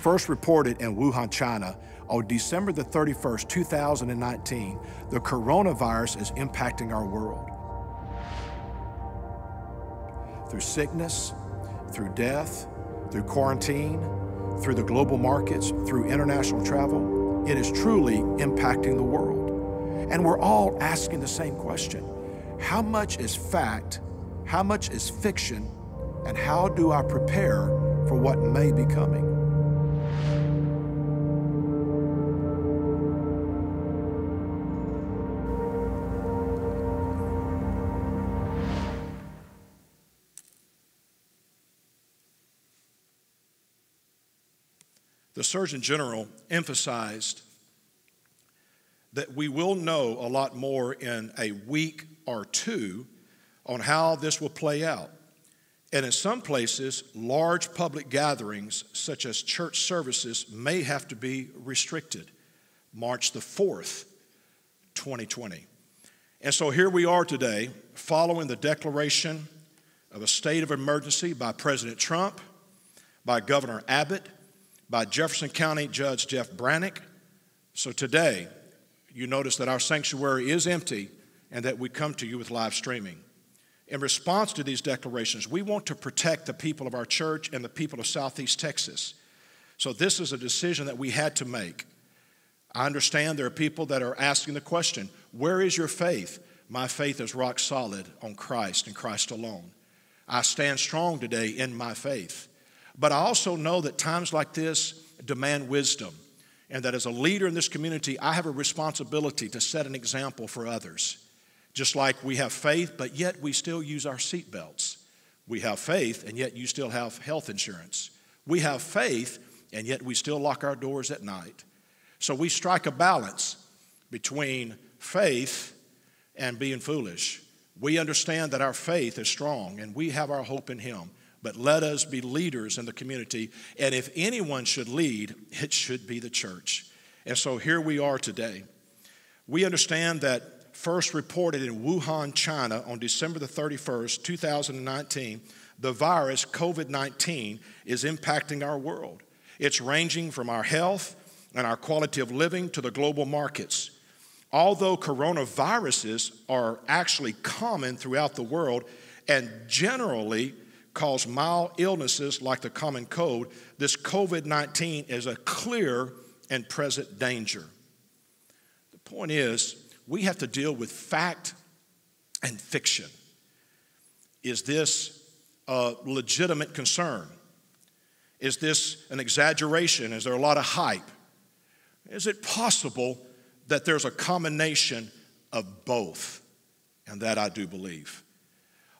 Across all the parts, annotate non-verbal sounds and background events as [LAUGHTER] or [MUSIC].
first reported in Wuhan, China on December the 31st, 2019, the coronavirus is impacting our world. Through sickness, through death, through quarantine, through the global markets, through international travel, it is truly impacting the world. And we're all asking the same question How much is fact? How much is fiction? And how do I prepare for what may be coming? The Surgeon General emphasized that we will know a lot more in a week or two on how this will play out. And in some places, large public gatherings, such as church services, may have to be restricted. March the 4th, 2020. And so here we are today, following the declaration of a state of emergency by President Trump, by Governor Abbott, by Jefferson County Judge Jeff Branick. So today, you notice that our sanctuary is empty and that we come to you with live streaming. In response to these declarations, we want to protect the people of our church and the people of Southeast Texas. So, this is a decision that we had to make. I understand there are people that are asking the question where is your faith? My faith is rock solid on Christ and Christ alone. I stand strong today in my faith. But I also know that times like this demand wisdom and that as a leader in this community, I have a responsibility to set an example for others. Just like we have faith, but yet we still use our seatbelts. We have faith, and yet you still have health insurance. We have faith, and yet we still lock our doors at night. So we strike a balance between faith and being foolish. We understand that our faith is strong, and we have our hope in Him but let us be leaders in the community. And if anyone should lead, it should be the church. And so here we are today. We understand that first reported in Wuhan, China on December the 31st, 2019, the virus COVID 19 is impacting our world. It's ranging from our health and our quality of living to the global markets. Although coronaviruses are actually common throughout the world and generally cause mild illnesses like the common cold, this COVID 19 is a clear and present danger. The point is, we have to deal with fact and fiction. Is this a legitimate concern? Is this an exaggeration? Is there a lot of hype? Is it possible that there's a combination of both? And that I do believe.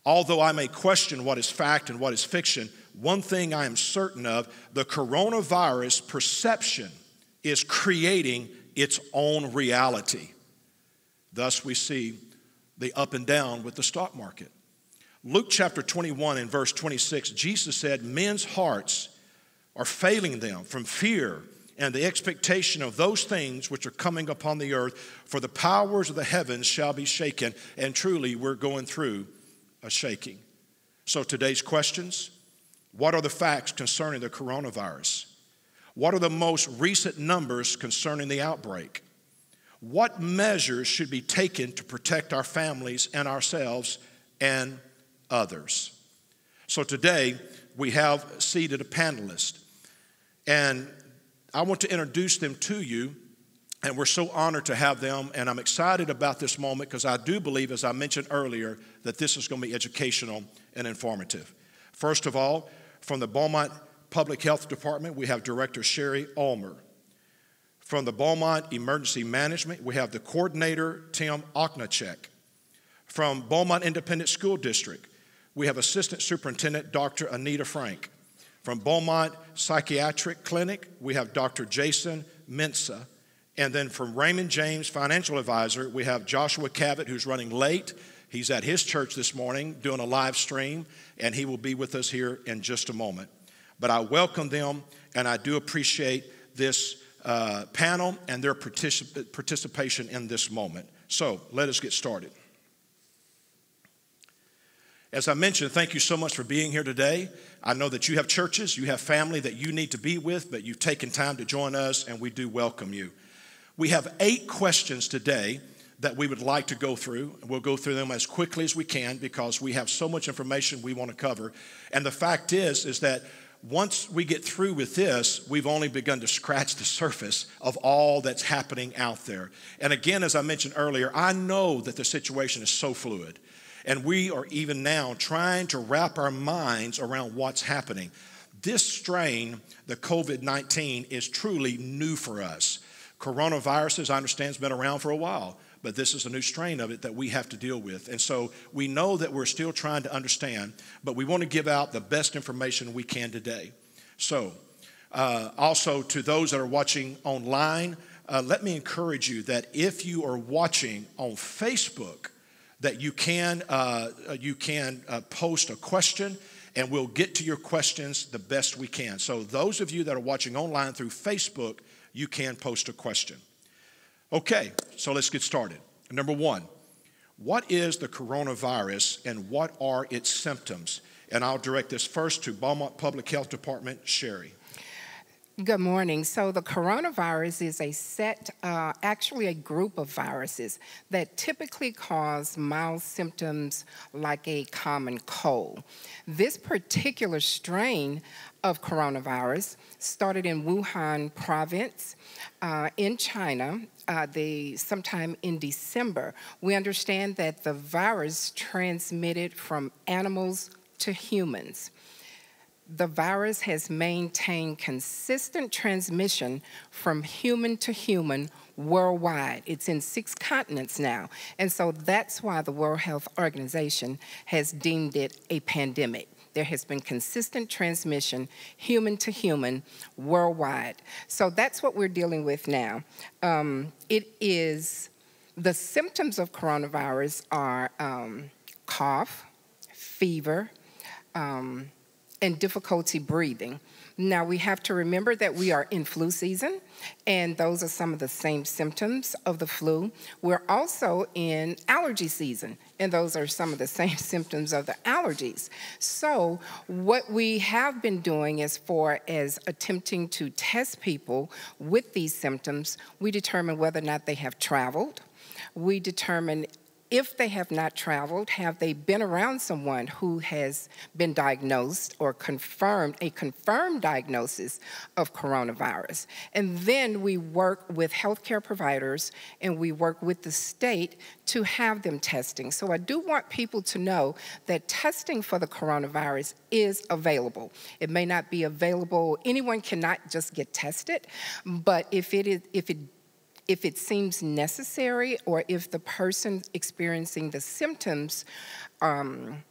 Although I may question what is fact and what is fiction, one thing I am certain of the coronavirus perception is creating its own reality. Thus, we see the up and down with the stock market. Luke chapter 21 and verse 26, Jesus said, Men's hearts are failing them from fear and the expectation of those things which are coming upon the earth, for the powers of the heavens shall be shaken. And truly, we're going through a shaking. So, today's questions what are the facts concerning the coronavirus? What are the most recent numbers concerning the outbreak? What measures should be taken to protect our families and ourselves and others? So, today we have seated a panelist, and I want to introduce them to you and we're so honored to have them, and I'm excited about this moment because I do believe, as I mentioned earlier, that this is going to be educational and informative. First of all, from the Beaumont Public Health Department, we have Director Sherry Ulmer. From the Beaumont Emergency Management, we have the coordinator, Tim Ocnaschek. From Beaumont Independent School District, we have Assistant Superintendent Dr. Anita Frank. From Beaumont Psychiatric Clinic, we have Dr. Jason Mensa. And then from Raymond James Financial Advisor, we have Joshua Cabot, who's running late. He's at his church this morning doing a live stream, and he will be with us here in just a moment. But I welcome them, and I do appreciate this uh, panel and their particip- participation in this moment. So let us get started. As I mentioned, thank you so much for being here today. I know that you have churches, you have family that you need to be with, but you've taken time to join us, and we do welcome you. We have eight questions today that we would like to go through. We'll go through them as quickly as we can because we have so much information we want to cover. And the fact is, is that once we get through with this, we've only begun to scratch the surface of all that's happening out there. And again, as I mentioned earlier, I know that the situation is so fluid. And we are even now trying to wrap our minds around what's happening. This strain, the COVID 19, is truly new for us. Coronavirus, as I understand, has been around for a while but this is a new strain of it that we have to deal with. And so we know that we're still trying to understand, but we want to give out the best information we can today. So, uh, also to those that are watching online, uh, let me encourage you that if you are watching on Facebook, that you can uh, you can uh, post a question and we'll get to your questions the best we can. So those of you that are watching online through Facebook, you can post a question. Okay, so let's get started. Number one, what is the coronavirus and what are its symptoms? And I'll direct this first to Beaumont Public Health Department, Sherry. Good morning. So, the coronavirus is a set, uh, actually, a group of viruses that typically cause mild symptoms like a common cold. This particular strain of coronavirus started in Wuhan province uh, in China uh, the, sometime in December. We understand that the virus transmitted from animals to humans. The virus has maintained consistent transmission from human to human worldwide. It's in six continents now. And so that's why the World Health Organization has deemed it a pandemic there has been consistent transmission, human to human, worldwide. So that's what we're dealing with now. Um, it is, the symptoms of coronavirus are um, cough, fever, um, and difficulty breathing. Now, we have to remember that we are in flu season, and those are some of the same symptoms of the flu. We're also in allergy season, and those are some of the [LAUGHS] same symptoms of the allergies. So, what we have been doing as far as attempting to test people with these symptoms, we determine whether or not they have traveled. We determine if they have not traveled, have they been around someone who has been diagnosed or confirmed a confirmed diagnosis of coronavirus? And then we work with healthcare providers and we work with the state to have them testing. So I do want people to know that testing for the coronavirus is available. It may not be available, anyone cannot just get tested, but if it is if it if it seems necessary or if the person experiencing the symptoms um,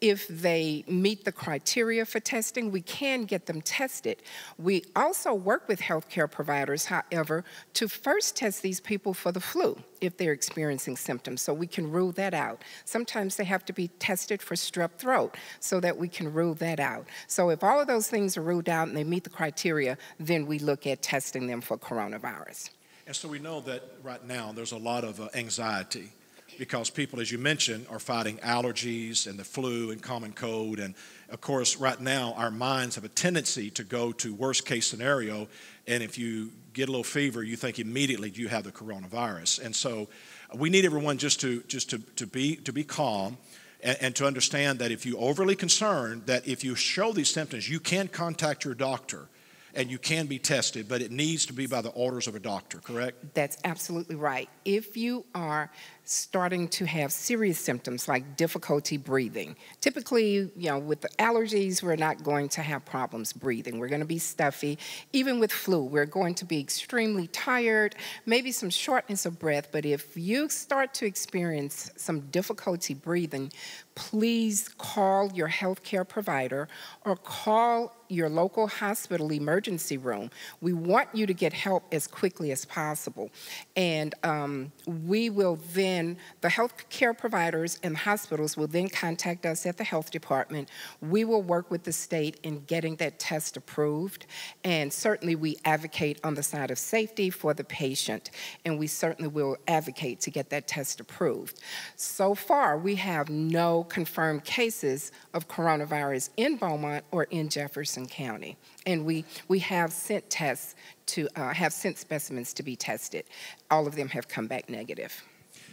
if they meet the criteria for testing, we can get them tested. We also work with healthcare providers, however, to first test these people for the flu if they're experiencing symptoms, so we can rule that out. Sometimes they have to be tested for strep throat so that we can rule that out. So if all of those things are ruled out and they meet the criteria, then we look at testing them for coronavirus. And so we know that right now there's a lot of uh, anxiety because people, as you mentioned, are fighting allergies and the flu and common cold. And of course, right now, our minds have a tendency to go to worst case scenario. And if you get a little fever, you think immediately you have the coronavirus. And so we need everyone just to, just to, to, be, to be calm and, and to understand that if you're overly concerned, that if you show these symptoms, you can contact your doctor and you can be tested, but it needs to be by the orders of a doctor, correct? That's absolutely right. If you are starting to have serious symptoms like difficulty breathing. Typically, you know, with allergies, we're not going to have problems breathing. We're going to be stuffy. Even with flu, we're going to be extremely tired, maybe some shortness of breath. But if you start to experience some difficulty breathing, please call your healthcare provider or call your local hospital emergency room. We want you to get help as quickly as possible. And um, we will then, the health care providers and hospitals will then contact us at the health department. We will work with the state in getting that test approved. And certainly we advocate on the side of safety for the patient. And we certainly will advocate to get that test approved. So far, we have no confirmed cases of coronavirus in Beaumont or in Jefferson County. And we, we have sent tests to, uh, have sent specimens to be tested. All of them have come back negative.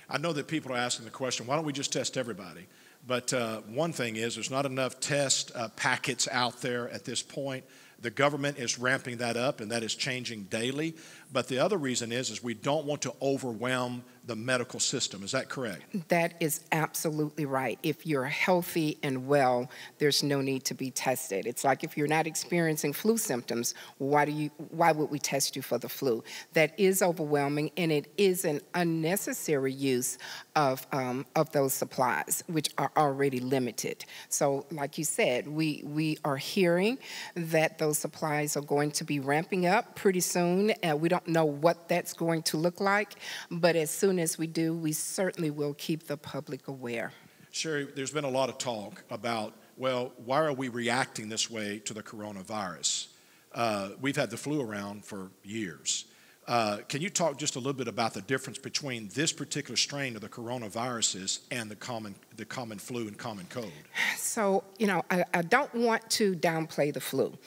I know that people are asking the question, why don't we just test everybody? But uh, one thing is, there's not enough test uh, packets out there at this point. The government is ramping that up, and that is changing daily. But the other reason is, is we don't want to overwhelm the medical system. Is that correct? That is absolutely right. If you're healthy and well, there's no need to be tested. It's like if you're not experiencing flu symptoms, why do you why would we test you for the flu? That is overwhelming and it is an unnecessary use of um, of those supplies, which are already limited. So, like you said, we we are hearing that those supplies are going to be ramping up pretty soon. and we don't know what that's going to look like, but as soon as we do, we certainly will keep the public aware. Sherry, there's been a lot of talk about, well, why are we reacting this way to the coronavirus? Uh, we've had the flu around for years. Uh, can you talk just a little bit about the difference between this particular strain of the coronaviruses and the common, the common flu and common cold? So, you know, I, I don't want to downplay the flu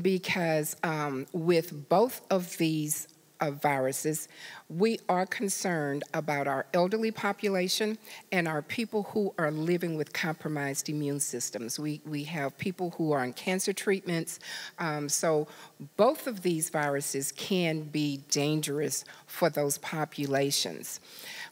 because um, with both of these of viruses, we are concerned about our elderly population and our people who are living with compromised immune systems. We, we have people who are on cancer treatments. Um, so both of these viruses can be dangerous for those populations.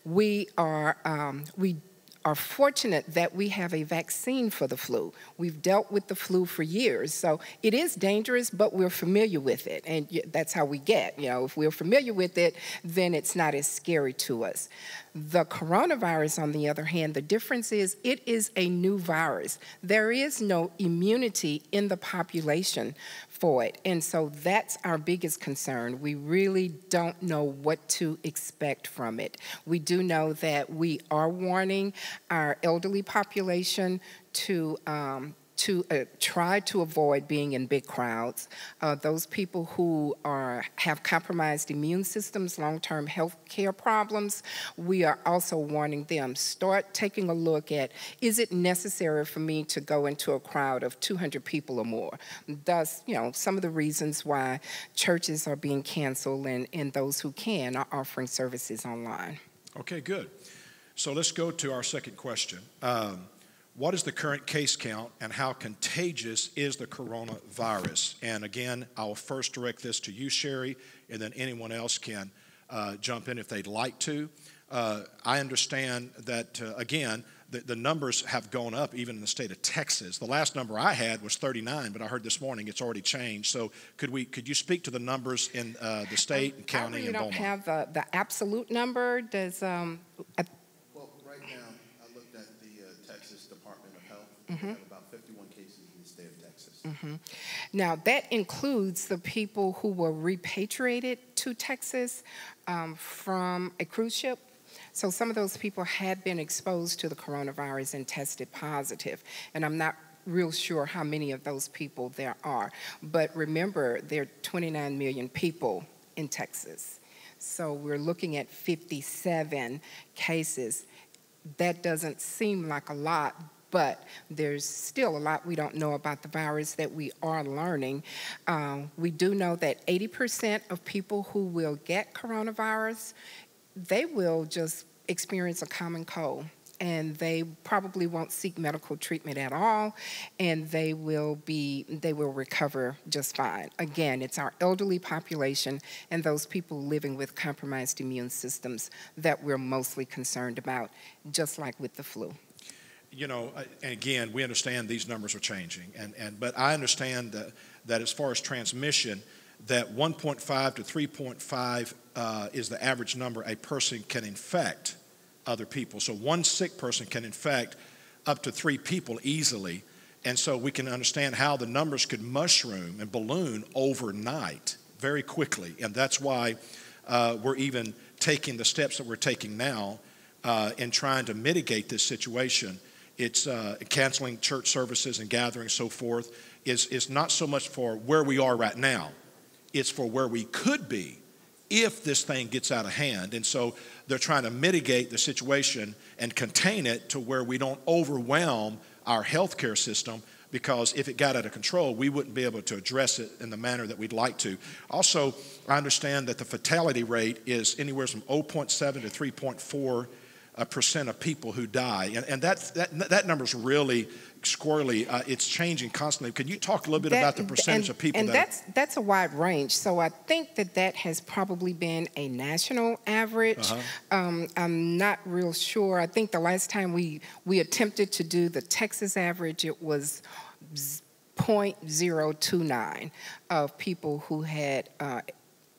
We are, um, we are fortunate that we have a vaccine for the flu. We've dealt with the flu for years, so it is dangerous, but we're familiar with it, and that's how we get. You know, if we're familiar with it, then it's not as scary to us. The coronavirus, on the other hand, the difference is it is a new virus. There is no immunity in the population for it. And so that's our biggest concern. We really don't know what to expect from it. We do know that we are warning our elderly population to um, to uh, try to avoid being in big crowds. Uh, those people who are have compromised immune systems, long-term health care problems, we are also warning them, start taking a look at, is it necessary for me to go into a crowd of 200 people or more? Thus, you know, some of the reasons why churches are being canceled and, and those who can are offering services online. Okay, good. So let's go to our second question. Um, what is the current case count and how contagious is the coronavirus? And again, I'll first direct this to you, Sherry, and then anyone else can uh, jump in if they'd like to. Uh, I understand that, uh, again, the, the, numbers have gone up even in the state of Texas. The last number I had was 39, but I heard this morning it's already changed. So could we could you speak to the numbers in uh, the state and county I really and don't Beaumont? have the, the absolute number. Does um, Mm-hmm. About 51 cases in the state of Texas. Mm-hmm. Now, that includes the people who were repatriated to Texas um, from a cruise ship. So some of those people had been exposed to the coronavirus and tested positive. And I'm not real sure how many of those people there are. But remember, there are 29 million people in Texas. So we're looking at 57 cases. That doesn't seem like a lot, but there's still a lot we don't know about the virus that we are learning. Um, we do know that 80% of people who will get coronavirus, they will just experience a common cold and they probably won't seek medical treatment at all and they will be they will recover just fine again it's our elderly population and those people living with compromised immune systems that we're mostly concerned about just like with the flu you know, uh, and again, we understand these numbers are changing, and, and but I understand that, that as far as transmission, that 1.5 to 3.5 uh, is the average number a person can infect other people. So one sick person can infect up to three people easily, And so we can understand how the numbers could mushroom and balloon overnight very quickly. And that's why uh, we're even taking the steps that we're taking now uh, in trying to mitigate this situation. It's uh, canceling church services and gatherings, so forth, is, is not so much for where we are right now, it's for where we could be if this thing gets out of hand. And so they're trying to mitigate the situation and contain it to where we don't overwhelm our healthcare system because if it got out of control, we wouldn't be able to address it in the manner that we'd like to. Also, I understand that the fatality rate is anywhere from 0.7 to 3.4 uh, percent of people who die, and, and that, that that number is really squirrely. Uh, it's changing constantly. Can you talk a little bit That- about the percentage and, of people and that? that's that's a wide range. So I think that that has probably been a national average. Uh-huh. Um, I'm not real sure. I think the last time we we attempted to do the Texas average, it was. z- 0.029 of people who had uh,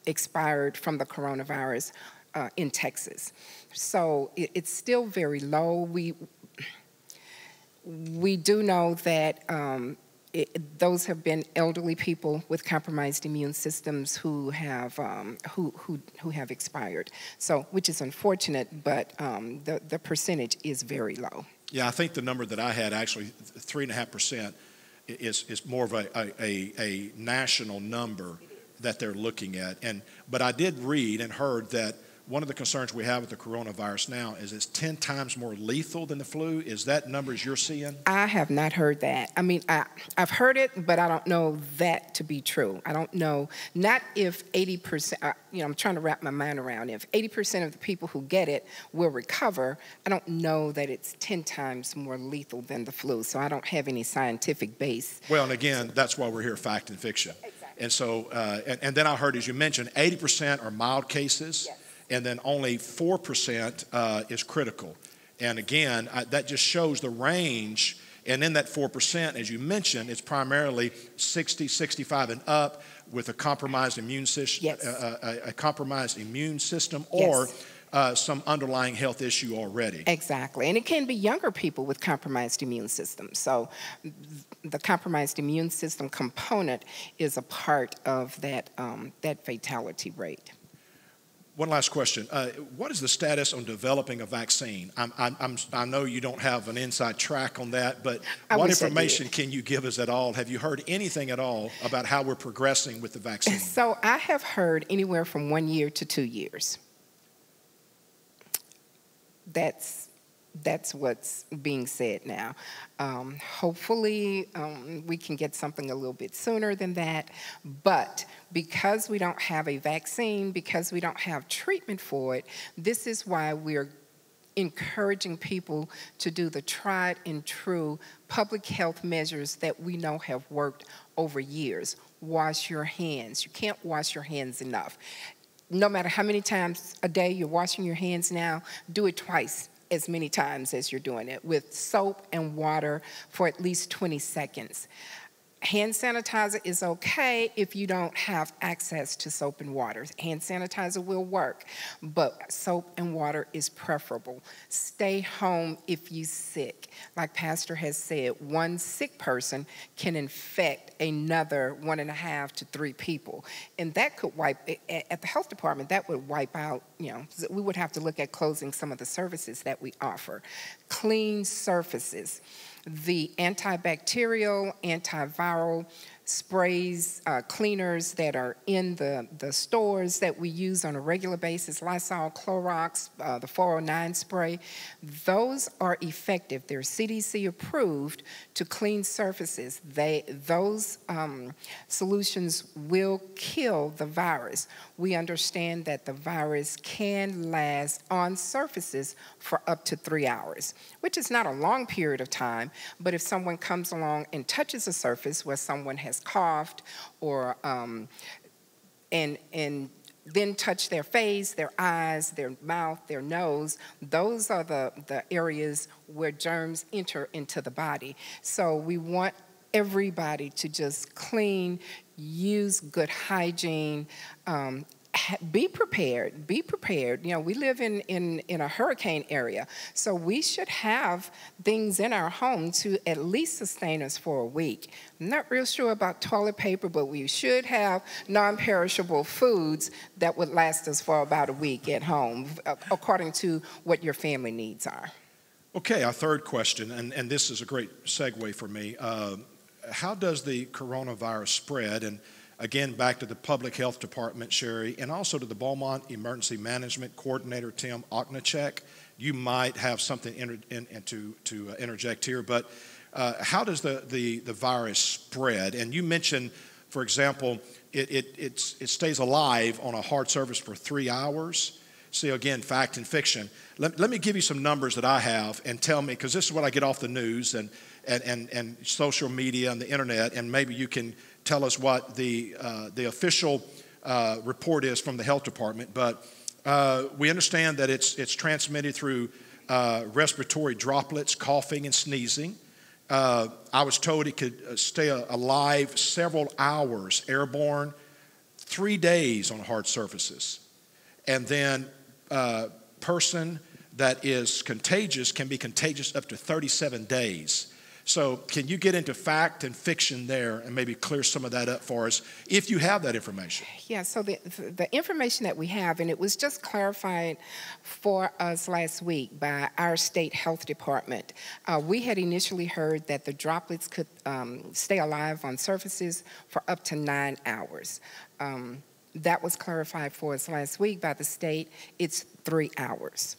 expired from the coronavirus uh, in Texas. So it, it's still very low. We we do know that um, it, those have been elderly people with compromised immune systems who have um, who, who who have expired. So, which is unfortunate, but um, the the percentage is very low. Yeah, I think the number that I had actually three and a half percent is is more of a, a, a, a national number that they're looking at. And but I did read and heard that one of the concerns we have with the coronavirus now is it's ten times more lethal than the flu. Is that numbers you're seeing? I have not heard that. I mean, I, I've heard it, but I don't know that to be true. I don't know, not if 80%, uh, you know, I'm trying to wrap my mind around if 80% of the people who get it will recover. I don't know that it's 10 times more lethal than the flu, so I don't have any scientific base. Well, and again, that's why we're here, fact and fiction. Exactly. And so, uh, and, and then I heard, as you mentioned, 80% are mild cases, Yes. And then only 4% uh, is critical. And again, I, that just shows the range. And in that 4%, as you mentioned, it's primarily 60, 65 and up with a compromised immune system, Yes. a, a, a compromised immune system, or Yes. uh, some underlying health issue already. Exactly. And it can be younger people with compromised immune systems. So the compromised immune system component is a part of that, um, that fatality rate. One last question. Uh, what is the status on developing a vaccine? I'm, I'm, I'm, I know you don't have an inside track on that, but I what wish I did. information can you give us at all? Have you heard anything at all about how we're progressing with the vaccine? [LAUGHS] So I have heard anywhere from one year to two years. That's that's what's being said now. Um, hopefully, um, we can get something a little bit sooner than that. But because we don't have a vaccine, because we don't have treatment for it, this is why we're encouraging people to do the tried and true public health measures that we know have worked over years. Wash your hands. You can't wash your hands enough. No matter how many times a day you're washing your hands now, do it twice as many times as you're doing it with soap and water for at least 20 seconds. Hand sanitizer is okay if you don't have access to soap and water. Hand sanitizer will work, but soap and water is preferable. Stay home if you're sick. Like Pastor has said, one sick person can infect another one and a half to three people. And that could wipe, at the health department, that would wipe out, you know, we would have to look at closing some of the services that we offer. Clean surfaces the antibacterial, antiviral sprays, uh, cleaners that are in the, the stores that we use on a regular basis, Lysol, Clorox, uh, the 409 spray, those are effective. They're CDC approved to clean surfaces. They, those um, solutions will kill the virus. We understand that the virus can last on surfaces for up to three hours, which is not a long period of time, but if someone comes along and touches a surface where someone has coughed or um, and and then touch their face, their eyes, their mouth, their nose. Those are the, the areas where germs enter into the body. So we want everybody to just clean, use good hygiene, um, be prepared. Be prepared. You know, we live in, in, in a hurricane area, so we should have things in our home to at least sustain us for a week. I'm not real sure about toilet paper, but we should have non perishable foods that would last us for about a week at home, according to what your family needs are. Okay, our third question, and, and this is a great segue for me. Uh, how does the coronavirus spread? And again, back to the public health department, Sherry, and also to the Beaumont Emergency Management Coordinator, Tim Ocnaschek. You might have something inter, in, in, to, to uh, interject here, but uh, how does the, the, the virus spread? And you mentioned, for example, it, it, it stays alive on a hard surface for three hours. See, again, fact and fiction. Let, let me give you some numbers that I have and tell me, because this is what I get off the news and, and, and, and social media and the internet, and maybe you can tell us what the, uh, the official uh, report is from the health department. But uh, we understand that it's, it's transmitted through uh, respiratory droplets, coughing, and sneezing. Uh, I was told it could uh, stay alive several hours airborne, three days on hard surfaces. And then person that is contagious can be contagious up to 37 days. So, can you get into fact and fiction there and maybe clear some of that up for us if you have that information? Yeah, so the, the information that we have, and it was just clarified for us last week by our state health department. Uh, we had initially heard that the droplets could um, stay alive on surfaces for up to nine hours. Um, that was clarified for us last week by the state. It's three hours.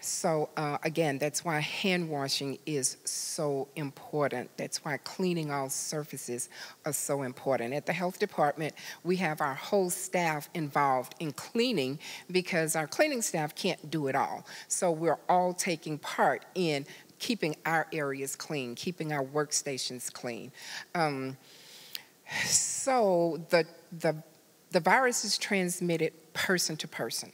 So, uh, again, that's why hand washing is so important. That's why cleaning all surfaces are so important. At the health department, we have our whole staff involved in cleaning because our cleaning staff can't do it all. So, we're all taking part in keeping our areas clean, keeping our workstations clean. Um, so, the, the, the virus is transmitted person to person.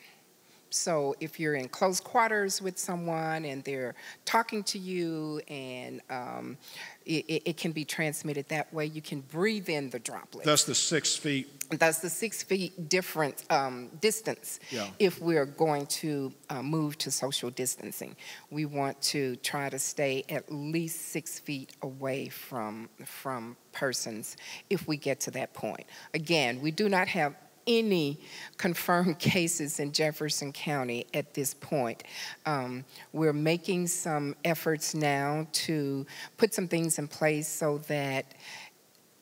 So if you're in close quarters with someone and they're talking to you and um, it, it, can be transmitted that way, you can breathe in the droplet. That's the six feet. That's the six feet different um, distance yeah. if we're going to uh, move to social distancing. We want to try to stay at least six feet away from, from persons if we get to that point. Again, we do not have any confirmed [LAUGHS] cases in Jefferson County at this point. Um, we're making some efforts now to put some things in place so that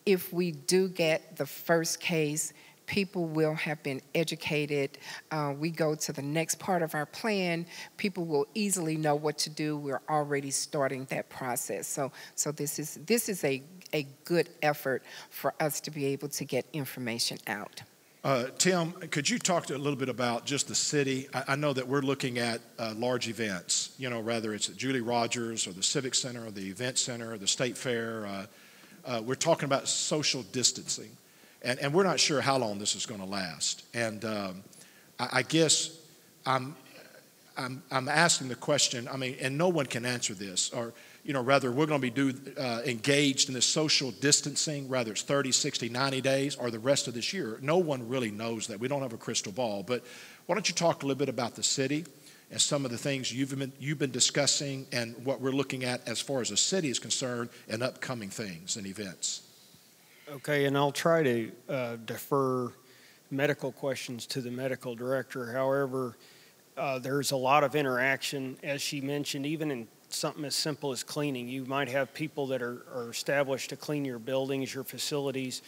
if we do get the first case, people will have been educated. Uh, we go to the next part of our plan. People will easily know what to do. We're already starting that process. So, so this is this is a a good effort for us to be able to get information out. Uh, Tim, could you talk a little bit about just the city? I, I know that we're looking at uh, large events, you know, whether it's at Julie Rogers or the Civic Center or the Event Center or the State Fair. Uh, uh we're talking about social distancing, and, and we're not sure how long this is going to last. And um, I, I guess I'm, I'm, I'm asking the question, I mean, and no one can answer this, or you know, rather we're going to be do, uh, engaged in this social distancing, whether it's 30, 60, 90 days or the rest of this year. No one really knows that. We don't have a crystal ball. But why don't you talk a little bit about the city and some of the things you've been, you've been discussing and what we're looking at as far as the city is concerned and upcoming things and events? Okay, and I'll try to uh, defer medical questions to the medical director. However, uh, there's a lot of interaction, as she mentioned, even in something as simple as cleaning. You might have people that are, are established to clean your buildings, your facilities,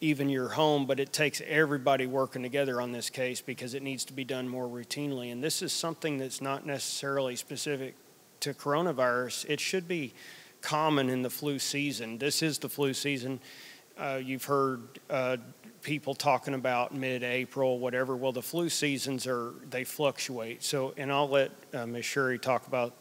even your home, but it takes everybody working together on this case because it needs to be done more routinely. And this is something that's not necessarily specific to coronavirus. It should be common in the flu season. This is the flu season. Uh, you've heard uh, people talking about mid-April, whatever. Well, the flu seasons are they fluctuate. So, and I'll let uh, Ms. Sherry talk about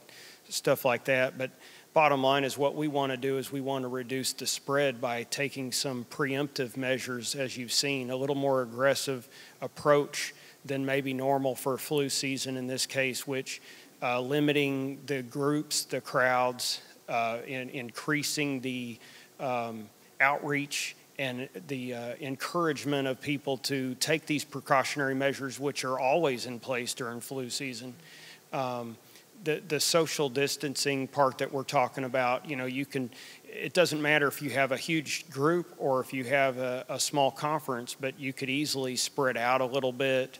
stuff like that. But bottom line is what we want to do is we want to reduce the spread by taking some preemptive measures, as you've seen, a little more aggressive approach than maybe normal for flu season in this case, which uh, limiting the groups, the crowds, uh, in, increasing the um, outreach and the uh, encouragement of people to take these precautionary measures, which are always in place during flu season. Um, the, the social distancing part that we're talking about, you know, you can, it doesn't matter if you have a huge group or if you have a, a small conference, but you could easily spread out a little bit.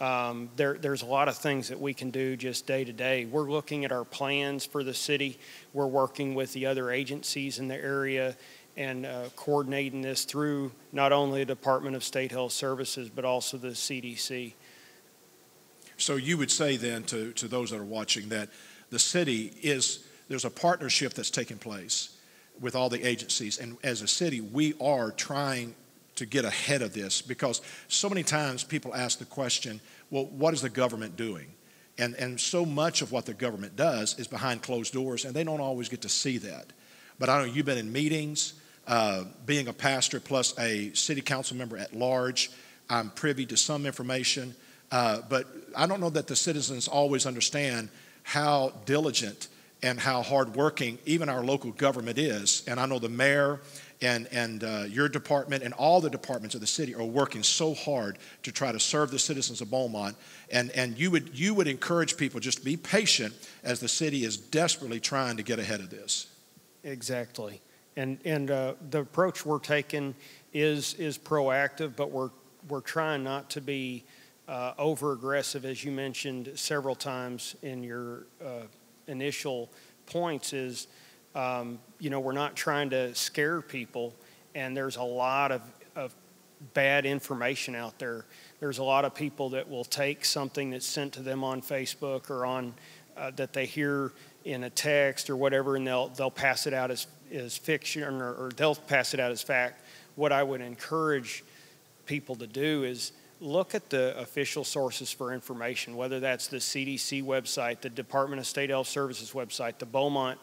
Um, there, there's a lot of things that we can do just day to day. We're looking at our plans for the city. We're working with the other agencies in the area and uh, coordinating this through not only the Department of State Health Services, but also the CDC. So you would say then to, to those that are watching that the city is, there's a partnership that's taking place with all the agencies. And as a city, we are trying to get ahead of this because so many times people ask the question, well, what is the government doing? And, and so much of what the government does is behind closed doors, and they don't always get to see that. But I know you've been in meetings, uh, being a pastor plus a city council member at large, I'm privy to some information. Uh, but I don't know that the citizens always understand how diligent and how hardworking even our local government is. And I know the mayor and, and uh, your department and all the departments of the city are working so hard to try to serve the citizens of Beaumont. And, and you, would, you would encourage people just be patient as the city is desperately trying to get ahead of this. Exactly. And, and uh, the approach we're taking is, is proactive, but we're, we're trying not to be uh, over aggressive, as you mentioned several times in your uh, initial points, is um, you know, we're not trying to scare people, and there's a lot of, of bad information out there. There's a lot of people that will take something that's sent to them on Facebook or on uh, that they hear in a text or whatever, and they'll they'll pass it out as as fiction or, or they'll pass it out as fact. What I would encourage people to do is look at the official sources for information, whether that's the CDC website, the Department of State Health Services website, the Beaumont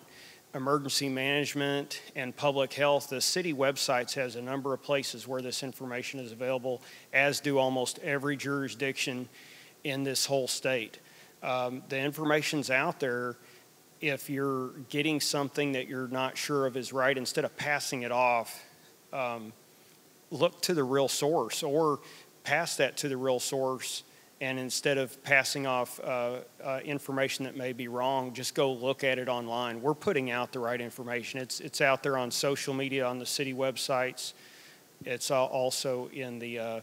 emergency management and public health, the city websites has a number of places where this information is available, as do almost every jurisdiction in this whole state. Um, the information's out there. If you're getting something that you're not sure of is right, instead of passing it off, um, look to the real source or pass that to the real source and instead of passing off uh, uh, information that may be wrong, just go look at it online. We're putting out the right information. It's, it's out there on social media, on the city websites. It's also in the, uh,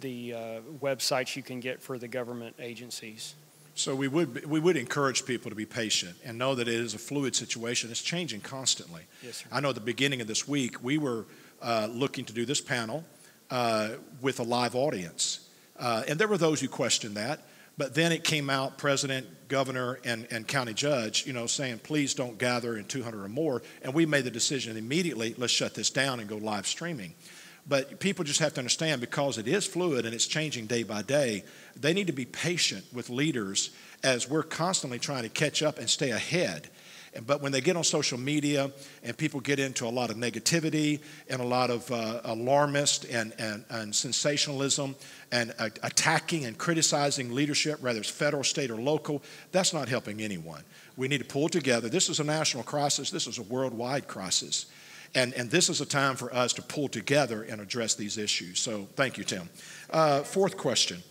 the uh, websites you can get for the government agencies. So we would, we would encourage people to be patient and know that it is a fluid situation. It's changing constantly. Yes, sir. I know at the beginning of this week, we were uh, looking to do this panel uh, with a live audience. Uh, and there were those who questioned that. But then it came out, president, governor, and, and county judge, you know, saying, please don't gather in 200 or more. And we made the decision immediately, let's shut this down and go live streaming. But people just have to understand because it is fluid and it's changing day by day, they need to be patient with leaders as we're constantly trying to catch up and stay ahead. But when they get on social media and people get into a lot of negativity and a lot of uh, alarmist and, and, and, sensationalism and uh, attacking and criticizing leadership, whether it's federal, state, or local, that's not helping anyone. We need to pull together. This is a national crisis, this is a worldwide crisis. And, and this is a time for us to pull together and address these issues. So thank you, Tim. Uh, fourth question.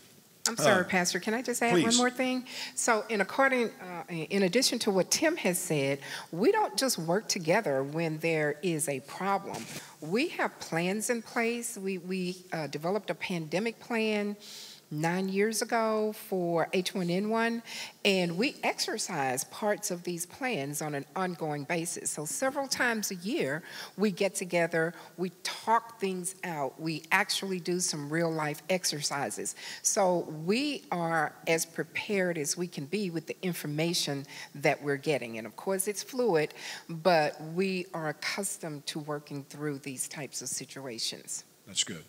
I'm sorry, uh, Pastor. Can I just add please. one more thing? So, in according, uh, in addition to what Tim has said, we don't just work together when there is a problem. We have plans in place. We we uh, developed a pandemic plan nine years ago for H1N1, and we exercise parts of these plans on an ongoing basis. So several times a year, we get together, we talk things out, we actually do some real life exercises. So we are as prepared as we can be with the information that we're getting. And of course, it's fluid, but we are accustomed to working through these types of situations. That's good.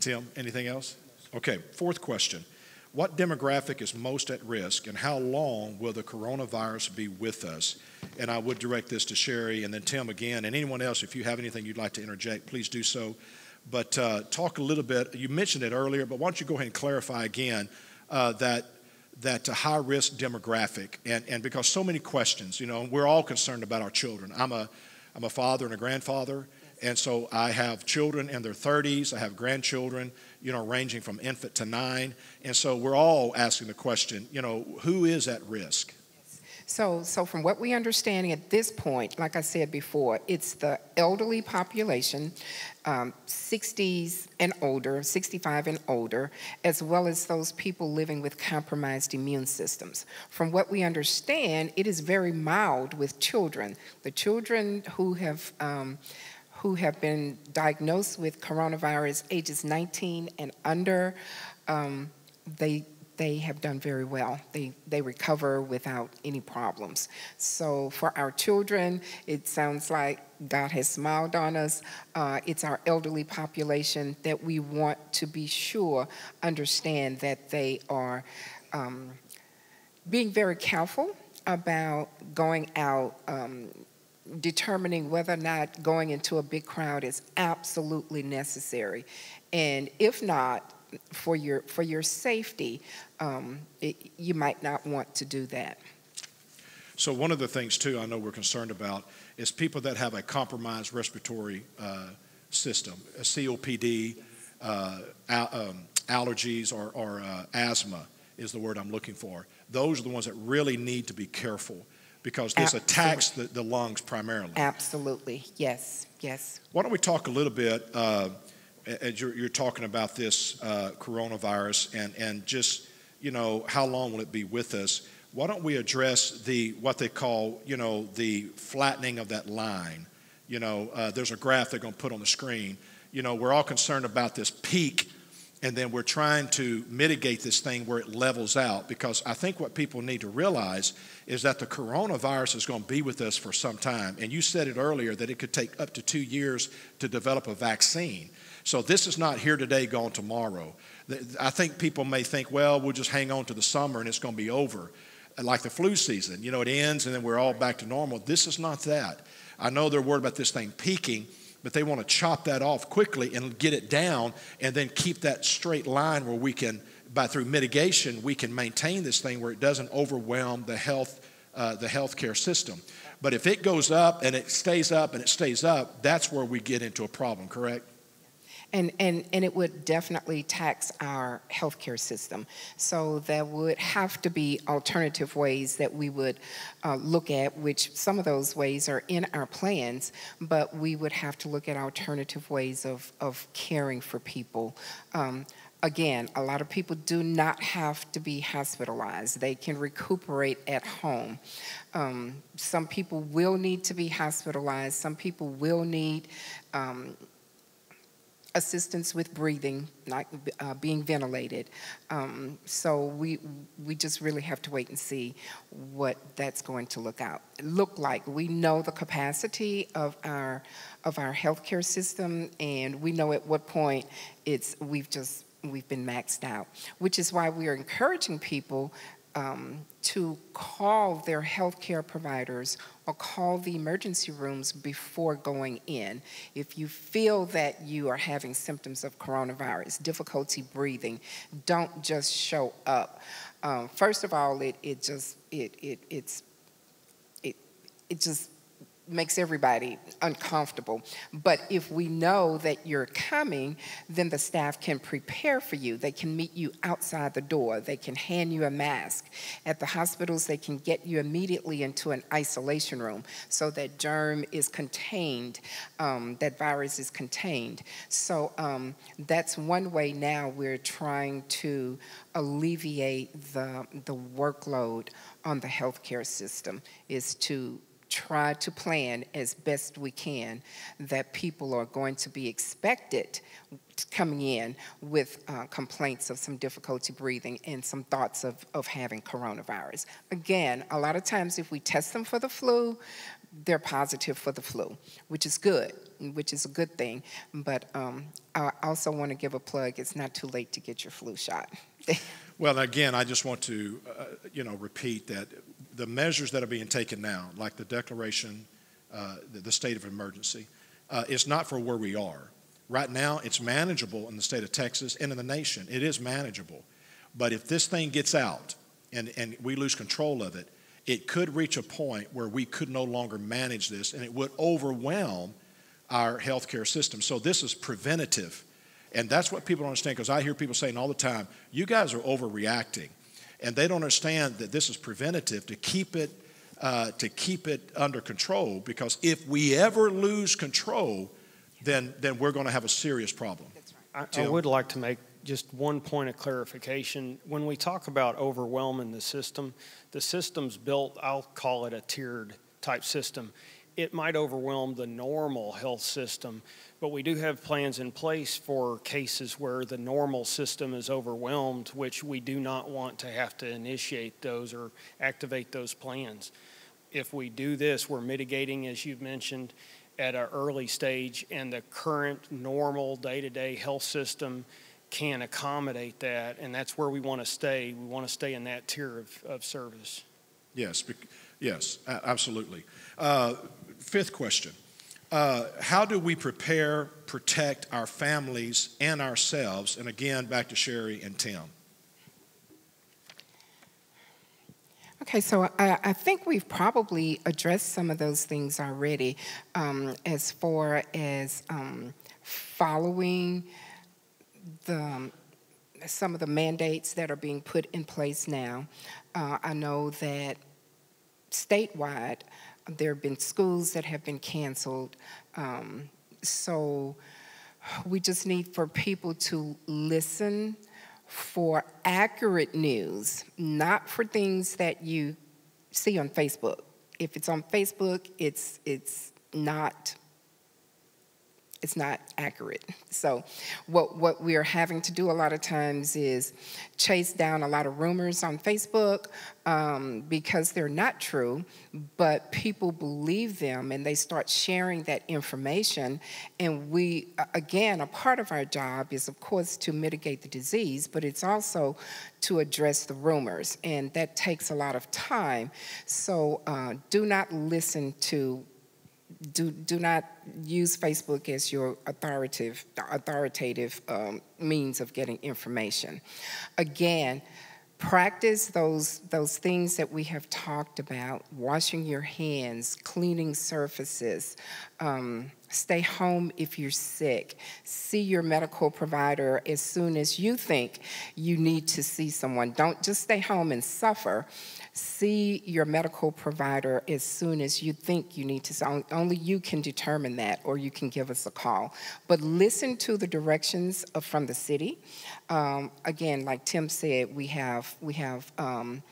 Tim, anything else? Okay, fourth question. What demographic is most at risk, and how long will the coronavirus be with us? And I would direct this to Sherry and then Tim again, and anyone else, if you have anything you'd like to interject, please do so. But uh, talk a little bit, you mentioned it earlier, but why don't you go ahead and clarify again uh, that that high risk demographic and, and because so many questions you know we're all concerned about our children i'm a i'm a father and a grandfather And so I have children in their 30s, I have grandchildren, you know, ranging from infant to nine. And so we're all asking the question, you know, who is at risk? So, so from what we understand at this point, like I said before, it's the elderly population, um, 60s and older, 65 and older, as well as those people living with compromised immune systems. From what we understand, it is very mild with children. The children who have um, who have been diagnosed with coronavirus, ages 19 and under, um, they they have done very well. They, they recover without any problems. So for our children, it sounds like God has smiled on us. Uh, it's our elderly population that we want to be sure understand that they are um, being very careful about going out. Um, determining whether or not going into a big crowd is absolutely necessary. And if not, for your for your safety, um, it, you might not want to do that. So one of the things too I know we're concerned about is people that have a compromised respiratory uh, system, a COPD, uh, um, allergies, or, or uh, asthma is the word I'm looking for. Those are the ones that really need to be careful because this Absolutely. attacks the, the lungs primarily. Absolutely, yes, yes. Why don't we talk a little bit uh, as you're, you're, talking about this uh, coronavirus and, and just, you know, how long will it be with us? Why don't we address the what they call, you know, the flattening of that line? You know, uh, there's a graph they're going to put on the screen. You know, we're all concerned about this peak, and then we're trying to mitigate this thing where it levels out. Because I think what people need to realize is that the coronavirus is going to be with us for some time. And you said it earlier that it could take up to two years to develop a vaccine. So this is not here today, gone tomorrow. I think people may think, well, we'll just hang on to the summer and it's going to be over. Like the flu season, you know, it ends and then we're all back to normal. This is not that. I know they're worried about this thing peaking, but they want to chop that off quickly and get it down and then keep that straight line where we can, by through mitigation, we can maintain this thing where it doesn't overwhelm the health, uh, the healthcare system. But if it goes up and it stays up and it stays up, that's where we get into a problem, correct? And, and, and it would definitely tax our healthcare system. So there would have to be alternative ways that we would uh, look at, which some of those ways are in our plans, but we would have to look at alternative ways of, of caring for people. Um, again, a lot of people do not have to be hospitalized. They can recuperate at home. Um, some people will need to be hospitalized. Some people will need um, assistance with breathing, not uh, being ventilated. Um, so we we just really have to wait and see what that's going to look out look like. We know the capacity of our of our healthcare system, and we know at what point it's we've just we've been maxed out. Which is why we are encouraging people um, to call their healthcare providers or call the emergency rooms before going in. If you feel that you are having symptoms of coronavirus, difficulty breathing, don't just show up. Um, first of all, it, it just it, it it's it it just makes everybody uncomfortable. But if we know that you're coming, then the staff can prepare for you. They can meet you outside the door. They can hand you a mask. At the hospitals, they can get you immediately into an isolation room so that germ is contained, um, that virus is contained. So um, that's one way now we're trying to alleviate the, the workload on the healthcare system is to try to plan as best we can that people are going to be expected coming in with uh, complaints of some difficulty breathing and some thoughts of, of having coronavirus. Again, a lot of times if we test them for the flu, they're positive for the flu, which is good, which is a good thing. But um, I also want to give a plug. It's not too late to get your flu shot. [LAUGHS] well, again, I just want to, uh, you know, repeat that the measures that are being taken now, like the declaration, uh, the, the, state of emergency, uh, is not for where we are. Right now, it's manageable in the state of Texas and in the nation. It is manageable. But if this thing gets out and, and we lose control of it, it could reach a point where we could no longer manage this and it would overwhelm our healthcare system. So this is preventative. And that's what people don't understand because I hear people saying all the time, you guys are overreacting. And they don't understand that this is preventative to keep it, uh, to keep it under control because if we ever lose control, then, then we're going to have a serious problem. I, I would like to make just one point of clarification. When we talk about overwhelming the system, the system's built, I'll call it a tiered type system. It might overwhelm the normal health system, but we do have plans in place for cases where the normal system is overwhelmed, which we do not want to have to initiate those or activate those plans. If we do this, we're mitigating, as you've mentioned, at an early stage, and the current normal day to day health system can accommodate that, and that's where we want to stay. We want to stay in that tier of, of service. Yes, yes, absolutely. Uh, fifth question uh, How do we prepare, protect our families and ourselves? And again, back to Sherry and Tim. Okay, so I, I think we've probably addressed some of those things already um, as far as um, following the, um, some of the mandates that are being put in place now. Uh, I know that statewide, there have been schools that have been canceled. Um, so we just need for people to listen for accurate news, not for things that you see on Facebook. If it's on Facebook, it's it's not it's not accurate. So, what, what we are having to do a lot of times is chase down a lot of rumors on Facebook um, because they're not true, but people believe them and they start sharing that information. And we, again, a part of our job is, of course, to mitigate the disease, but it's also to address the rumors, and that takes a lot of time. So, uh, do not listen to do, do not use Facebook as your authoritative, authoritative um, means of getting information. Again, practice those, those things that we have talked about washing your hands, cleaning surfaces, um, stay home if you're sick, see your medical provider as soon as you think you need to see someone. Don't just stay home and suffer see your medical provider as soon as you think you need to. Only you can determine that, or you can give us a call. But listen to the directions from the city. Um, again, like Tim said, we have we have. Um,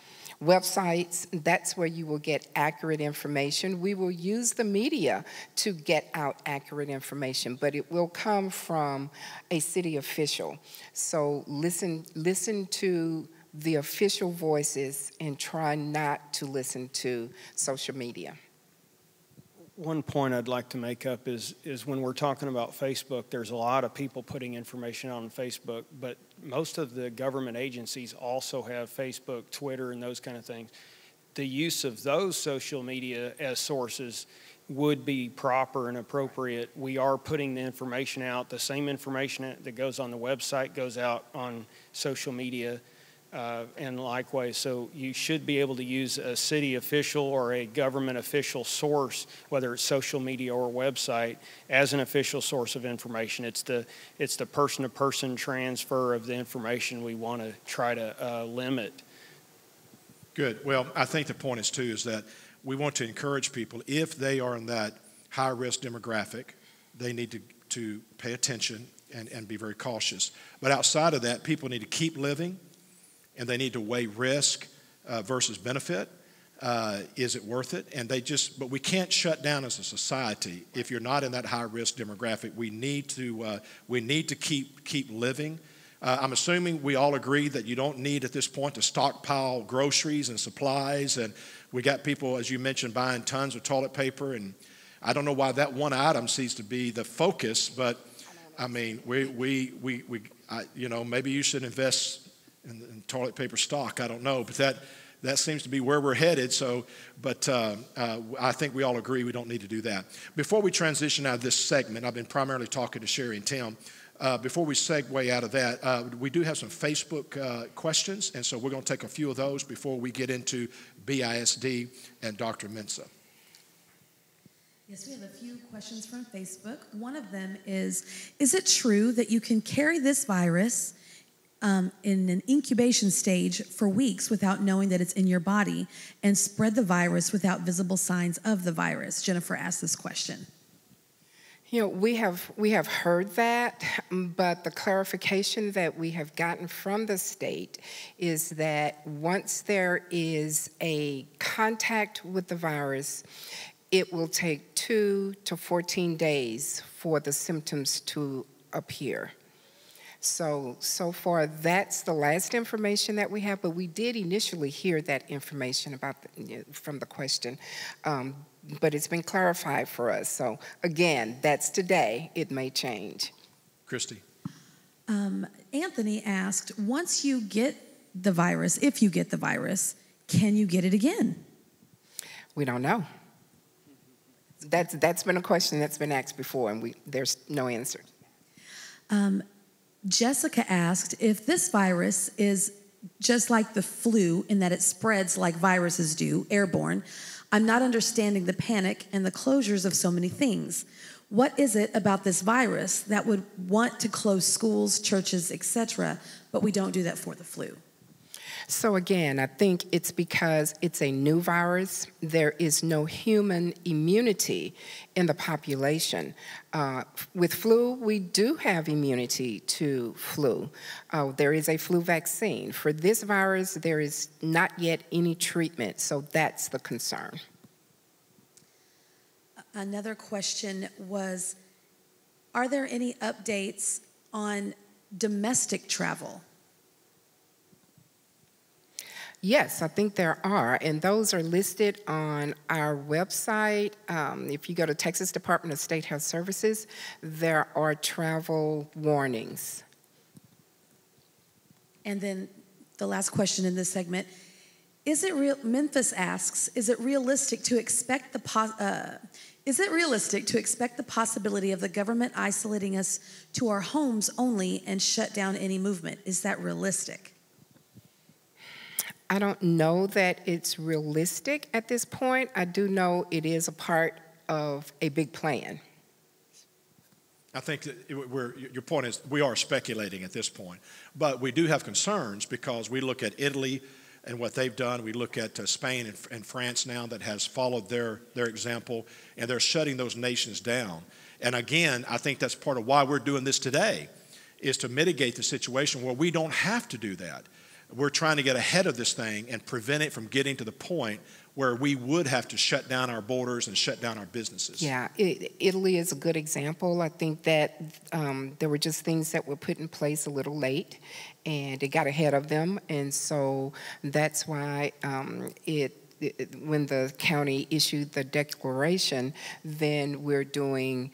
websites, that's where you will get accurate information. We will use the media to get out accurate information, but it will come from a city official. So listen, listen to the official voices and try not to listen to social media. One point I'd like to make up is, is when we're talking about Facebook, there's a lot of people putting information on Facebook, but most of the government agencies also have Facebook, Twitter, and those kind of things. The use of those social media as sources would be proper and appropriate. We are putting the information out. The same information that goes on the website goes out on social media uh, and likewise, so you should be able to use a city official or a government official source, whether it's social media or website, as an official source of information. It's the it's the person-to-person transfer of the information we want to try to uh, limit. Good. Well, I think the point is too is that we want to encourage people if they are in that high risk demographic, they need to, to pay attention and, and be very cautious. But outside of that, people need to keep living and they need to weigh risk uh, versus benefit. Uh, is it worth it? And they just, but we can't shut down as a society if you're not in that high risk demographic. We need to, uh, we need to keep keep living. Uh, I'm assuming we all agree that you don't need at this point to stockpile groceries and supplies. And we got people, as you mentioned, buying tons of toilet paper. And I don't know why that one item seems to be the focus, but I mean, we, we, we, we I, you know, maybe you should invest and, toilet paper stock. I don't know, but that that seems to be where we're headed. So, but uh, uh, I think we all agree we don't need to do that. Before we transition out of this segment, I've been primarily talking to Sherry and Tim. Uh, before we segue out of that, uh, we do have some Facebook uh, questions, and so we're going to take a few of those before we get into BISD and Dr. Mensa. Yes, we have a few questions from Facebook. One of them is Is it true that you can carry this virus um, in an incubation stage for weeks without knowing that it's in your body and spread the virus without visible signs of the virus? Jennifer asked this question. You know, we have we have heard that, but the clarification that we have gotten from the state is that once there is a contact with the virus, it will take 2 to 14 days for the symptoms to appear. So, so far, that's the last information that we have, but we did initially hear that information about the, from the question. Um, but it's been clarified for us. So again, that's today. It may change. Christy. Um, Anthony asked, once you get the virus, if you get the virus, can you get it again? We don't know. That's, that's been a question that's been asked before, and we, there's no answer. Um, Jessica asked if this virus is just like the flu in that it spreads like viruses do, airborne. I'm not understanding the panic and the closures of so many things. What is it about this virus that would want to close schools, churches, etc., but we don't do that for the flu? So, again, I think it's because it's a new virus. There is no human immunity in the population. Uh, with flu, we do have immunity to flu. Uh, there is a flu vaccine. For this virus, there is not yet any treatment, so that's the concern. Another question was Are there any updates on domestic travel? Yes, I think there are, and those are listed on our website. Um, if you go to Texas Department of State Health Services, there are travel warnings. And then the last question in this segment is it real memphis asks is it realistic to expect the uh, is it realistic to expect the possibility of the government isolating us to our homes only and shut down any movement is that realistic I don't know that it's realistic at this point. I do know it is a part of a big plan. I think your point is we are speculating at this point, but we do have concerns because we look at Italy and what they've done. We look at uh, Spain and, and, France now that has followed their, their example, and they're shutting those nations down. And again, I think that's part of why we're doing this today, is to mitigate the situation where we don't have to do that we're trying to get ahead of this thing and prevent it from getting to the point where we would have to shut down our borders and shut down our businesses. Yeah, it, Italy is a good example. I think that um, there were just things that were put in place a little late, and it got ahead of them, and so that's why um, it when the county issued the declaration, then we're doing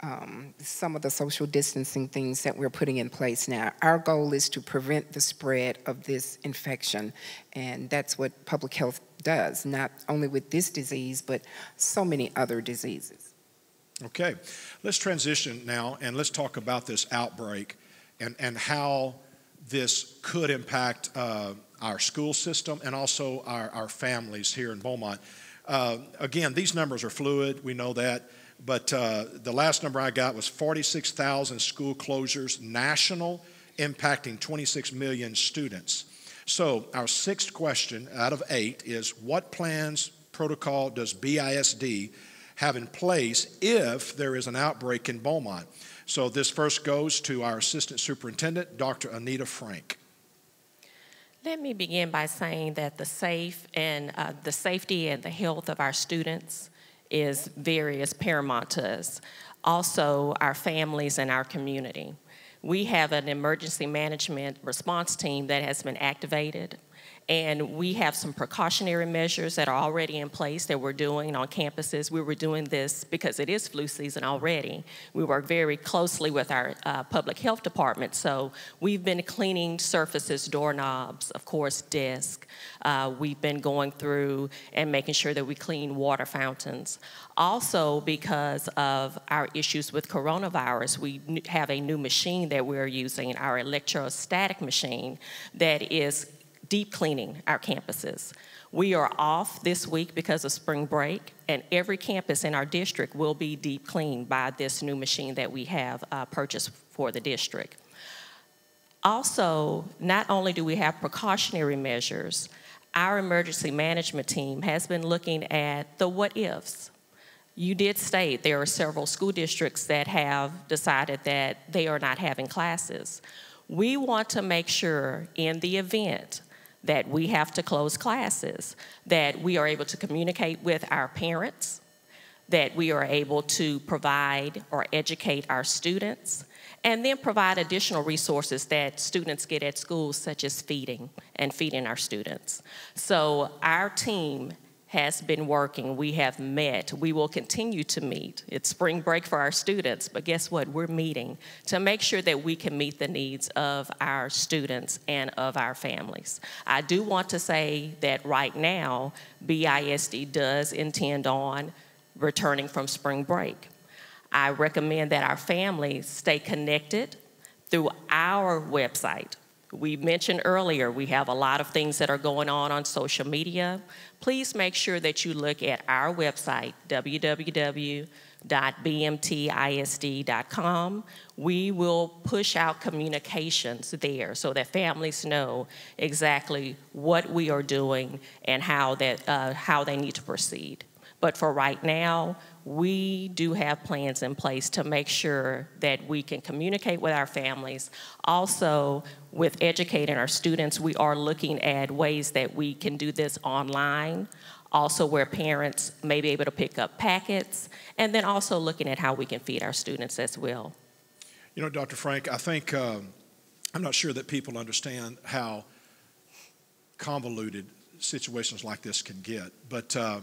um, some of the social distancing things that we're putting in place now. Our goal is to prevent the spread of this infection, and that's what public health does, not only with this disease, but so many other diseases. Okay, let's transition now and let's talk about this outbreak and, and how this could impact uh, our school system and also our, our families here in Beaumont. Uh, again, these numbers are fluid, we know that. But uh, the last number I got was 46,000 school closures, national, impacting 26 million students. So, our sixth question out of eight is what plans, protocol does BISD have in place if there is an outbreak in Beaumont? So, this first goes to our Assistant Superintendent, Dr. Anita Frank. Let me begin by saying that the safe and uh, the safety and the health of our students is very is paramount to us. Also, our families and our community. We have an emergency management response team that has been activated and we have some precautionary measures that are already in place that we're doing on campuses. We were doing this because it is flu season already. We work very closely with our uh, public health department. So we've been cleaning surfaces, doorknobs, of course, desks. Uh, we've been going through and making sure that we clean water fountains. Also, because of our issues with coronavirus, we have a new machine that we're using, our electrostatic machine, that is deep cleaning our campuses. We are off this week because of spring break, and every campus in our district will be deep cleaned by this new machine that we have uh, purchased for the district. Also, not only do we have precautionary measures, our emergency management team has been looking at the what ifs. You did state there are several school districts that have decided that they are not having classes. We want to make sure in the event that we have to close classes, that we are able to communicate with our parents, that we are able to provide or educate our students, and then provide additional resources that students get at schools, such as feeding and feeding our students. So our team has been working. We have met. We will continue to meet. It's spring break for our students, but guess what? We're meeting to make sure that we can meet the needs of our students and of our families. I do want to say that right now, BISD does intend on returning from spring break. I recommend that our families stay connected through our website. We mentioned earlier we have a lot of things that are going on on social media. Please make sure that you look at our website, www.bmtisd.com. We will push out communications there so that families know exactly what we are doing and how, that, uh, how they need to proceed. But for right now, we do have plans in place to make sure that we can communicate with our families. Also, with educating our students, we are looking at ways that we can do this online, also where parents may be able to pick up packets, and then also looking at how we can feed our students as well. You know, Dr. Frank, I think um, I'm not sure that people understand how convoluted situations like this can get. But uh,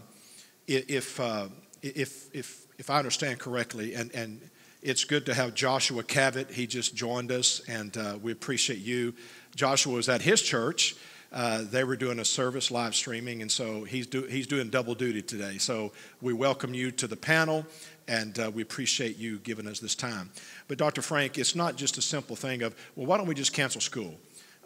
if uh, if, if, if I understand correctly, and, and it's good to have Joshua Cavett. He just joined us, and uh, we appreciate you. Joshua was at his church. Uh, they were doing a service live streaming, and so he's, do, he's doing double duty today. So we welcome you to the panel, and uh, we appreciate you giving us this time. But Dr. Frank, it's not just a simple thing of, well, why don't we just cancel school?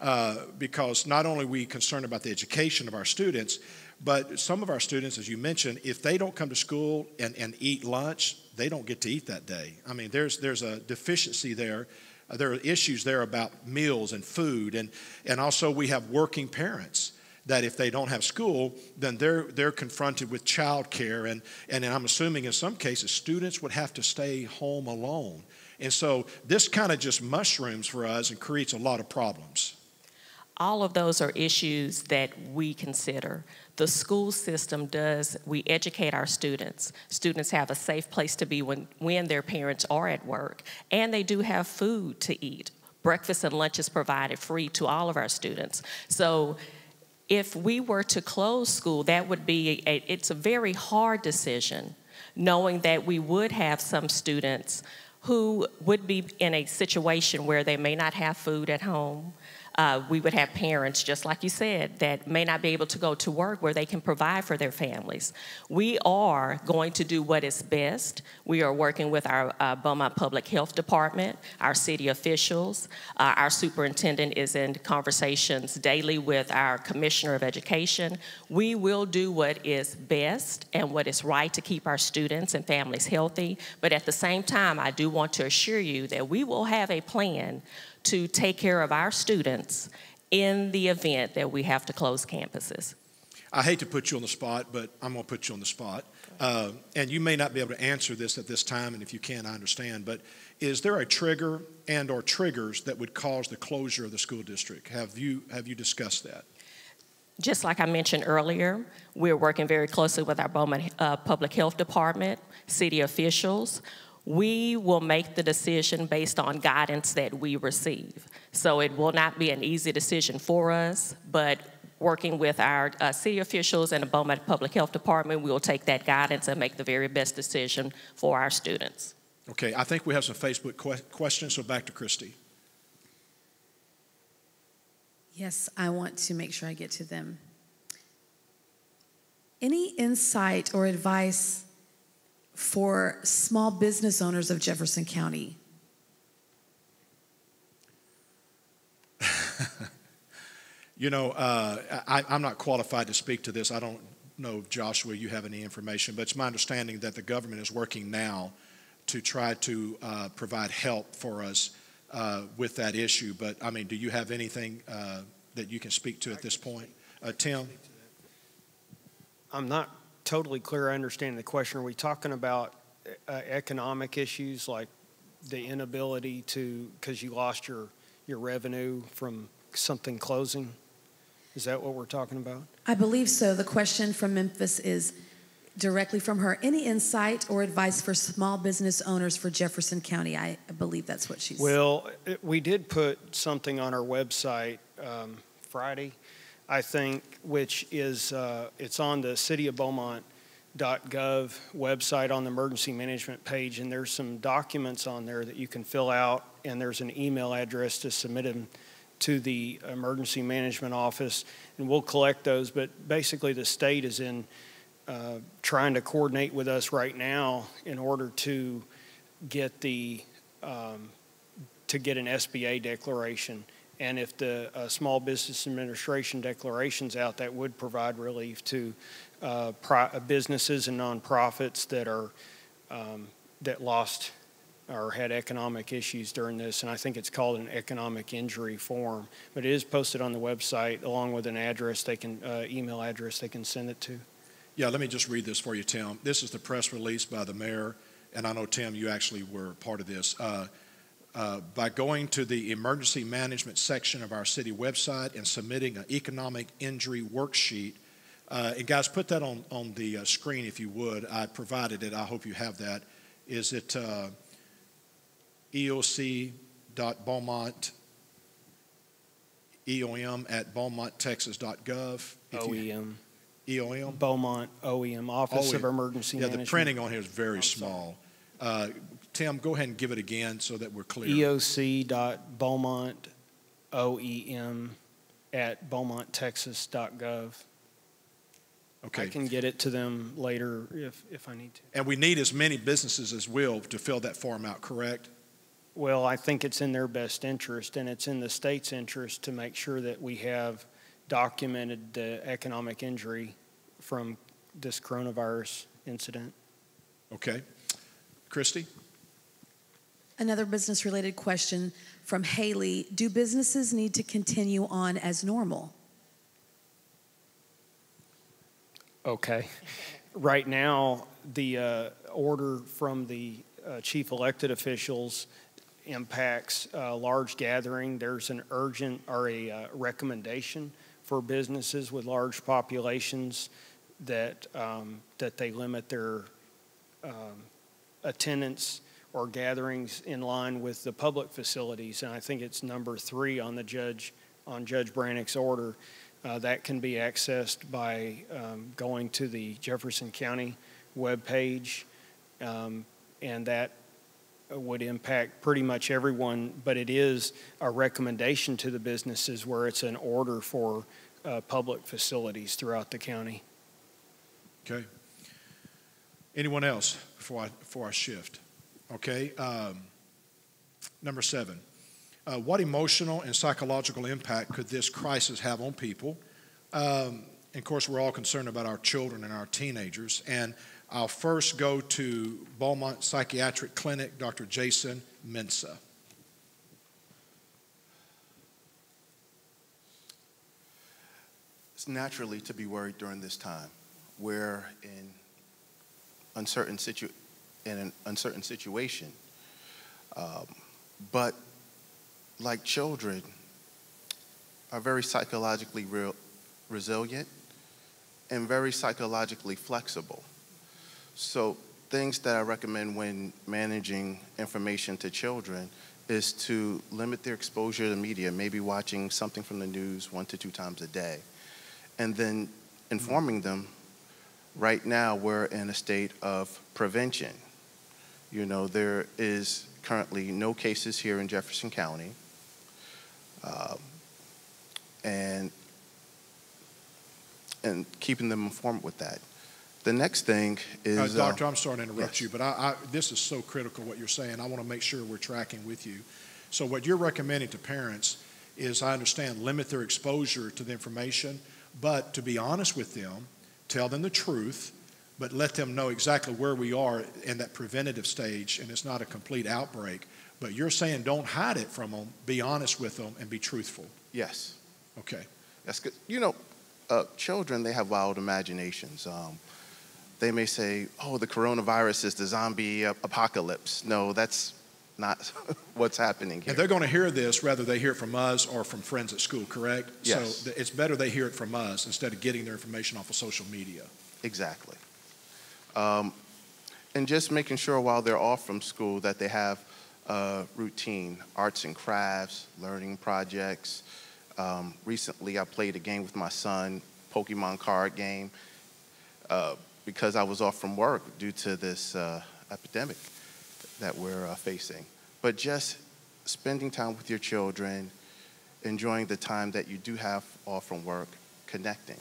Uh, because not only are we concerned about the education of our students, but some of our students, as you mentioned, if they don't come to school and, and eat lunch, they don't get to eat that day. I mean, there's, there's a deficiency there. Uh, there are issues there about meals and food. And, and also, we have working parents that if they don't have school, then they're, they're confronted with child care. And, and I'm assuming in some cases, students would have to stay home alone. And so, this kind of just mushrooms for us and creates a lot of problems. All of those are issues that we consider the school system does, we educate our students. Students have a safe place to be when, when their parents are at work, and they do have food to eat. Breakfast and lunch is provided free to all of our students. So if we were to close school, that would be, a, it's a very hard decision, knowing that we would have some students who would be in a situation where they may not have food at home, uh, we would have parents, just like you said, that may not be able to go to work where they can provide for their families. We are going to do what is best. We are working with our uh, Beaumont Public Health Department, our city officials. Uh, our superintendent is in conversations daily with our Commissioner of Education. We will do what is best and what is right to keep our students and families healthy. But at the same time, I do want to assure you that we will have a plan to take care of our students in the event that we have to close campuses? I hate to put you on the spot, but I'm going to put you on the spot. Uh, and you may not be able to answer this at this time, and if you can, I understand. But is there a trigger and or triggers that would cause the closure of the school district? Have you have you discussed that? Just like I mentioned earlier, we're working very closely with our Beaumont uh, Public Health Department, city officials we will make the decision based on guidance that we receive. So it will not be an easy decision for us, but working with our uh, city officials and the Beaumont Public Health Department, we will take that guidance and make the very best decision for our students. Okay, I think we have some Facebook que- questions, so back to Christy. Yes, I want to make sure I get to them. Any insight or advice for small business owners of Jefferson County? [LAUGHS] You know, uh, I, I'm not qualified to speak to this. I don't know, if Joshua, you have any information, but it's my understanding that the government is working now to try to uh, provide help for us uh, with that issue. But I mean, do you have anything uh, that you can speak to at this point? Uh, Tim? I'm not totally clear I understand the question. Are we talking about uh, economic issues like the inability to, because you lost your, your revenue from something closing? Is that what we're talking about? I believe so. The question from Memphis is directly from her. Any insight or advice for small business owners for Jefferson County? I believe that's what she's. Well, it- we did put something on our website um, Friday, I think, which is, uh, it's on the City of Beaumont .gov website on the emergency management page, and there's some documents on there that you can fill out, and there's an email address to submit them to the emergency management office, and we'll collect those. But basically, the state is in uh, trying to coordinate with us right now in order to get the um, to get an SBA declaration. And if the uh, Small Business Administration declaration's out, that would provide relief to uh, uh, businesses and nonprofits that are um, that lost or had economic issues during this. And I think it's called an economic injury form. But it is posted on the website along with an address they can uh, email address they can send it to. Yeah, let me just read this for you, Tim. This is the press release by the mayor, and I know, Tim, you actually were part of this. Uh, uh, by going to the emergency management section of our city website and submitting an economic injury worksheet. Uh, and guys, put that on, on the uh, screen if you would. I provided it. I hope you have that. Is it uh, eoc.beaumont, eom at beaumonttexas.gov? If you- OEM, EOM? Beaumont OEM, Office of OEM. Emergency Yeah, the printing on here is very I'm sorry. Uh, Tim, go ahead and give it again so that we're clear. EOC.Beaumont OEM at beaumonttexas.gov. Okay. I can get it to them later if, if I need to. And we need as many businesses as will to fill that form out, correct? Well, I think it's in their best interest and it's in the state's interest to make sure that we have documented the economic injury from this coronavirus incident. Okay. Christy? Another business related question from Haley Do businesses need to continue on as normal? Okay. Right now, the uh, order from the uh, chief elected officials impacts uh, large gathering. There's an urgent or a uh, recommendation for businesses with large populations that um, that they limit their um, attendance or gatherings in line with the public facilities. And I think it's number three on the judge on Judge Branick's order. Uh, that can be accessed by um, going to the Jefferson County webpage, um, and that would impact pretty much everyone. But it is a recommendation to the businesses where it's an order for uh, public facilities throughout the county. Okay. Anyone else before I shift? Okay. Um, number seven. Uh, what emotional and psychological impact could this crisis have on people? Um, and of course, we're all concerned about our children and our teenagers. And I'll first go to Beaumont Psychiatric Clinic, Dr. Jason Mensa. It's naturally to be worried during this time. We're in uncertain situ- in an uncertain situation. Um, but like children, are very psychologically resilient and very psychologically flexible. So things that I recommend when managing information to children is to limit their exposure to media, maybe watching something from the news one to two times a day, and then informing them right now we're in a state of prevention. You know, there is currently no cases here in Jefferson County. Um, and and keeping them informed with that. The next thing is Uh, uh, Doctor, I'm sorry to interrupt yes. you, but I, I, this is so critical what you're saying. I want to make sure we're tracking with you. So, what you're recommending to parents is, I understand, limit their exposure to the information, but to be honest with them, tell them the truth, but let them know exactly where we are in that preventative stage, and it's not a complete outbreak. But you're saying don't hide it from them, be honest with them, and be truthful. Yes. Okay. That's good. You know, uh, children, they have wild imaginations. Um, they may say, oh, the coronavirus is the zombie apocalypse. No, that's not [LAUGHS] what's happening here. And they're going to hear this whether they hear it from us or from friends at school, correct? Yes. So it's better they hear it from us instead of getting their information off of social media. Exactly. Um, and just making sure while they're off from school that they have routine, arts and crafts, learning projects. Um, recently, I played a game with my son, Pokemon card game, uh, because I was off from work due to this uh, epidemic that we're uh, facing. But just spending time with your children, enjoying the time that you do have off from work, connecting.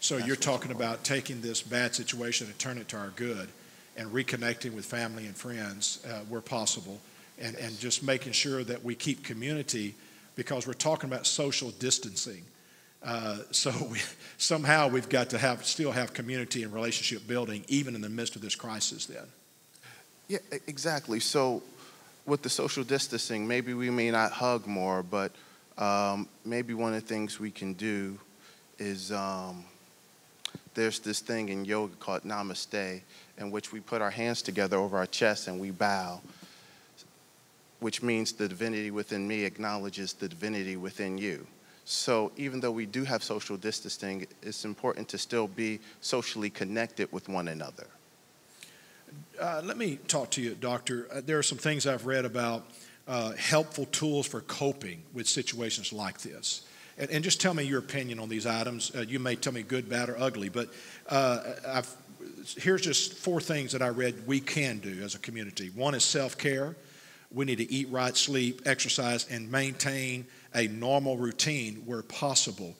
So That's you're talking about taking this bad situation and turn it to our good and reconnecting with family and friends uh, where possible, and, yes. and just making sure that we keep community because we're talking about social distancing. Uh, so [LAUGHS] we, somehow we've got to have still have community and relationship building even in the midst of this crisis. Then. Yeah, exactly. So with the social distancing, maybe we may not hug more, but um, maybe one of the things we can do is um, there's this thing in yoga called namaste, in which we put our hands together over our chest and we bow, which means the divinity within me acknowledges the divinity within you. So even though we do have social distancing, it's important to still be socially connected with one another. Uh, let me talk to you, Doctor. Uh, there are some things I've read about uh, helpful tools for coping with situations like this. And, and, just tell me your opinion on these items. Uh, you may tell me good, bad, or ugly, but uh, here's just four things that I read we can do as a community. One is self care. We need to eat right, sleep, exercise, and maintain a normal routine where possible.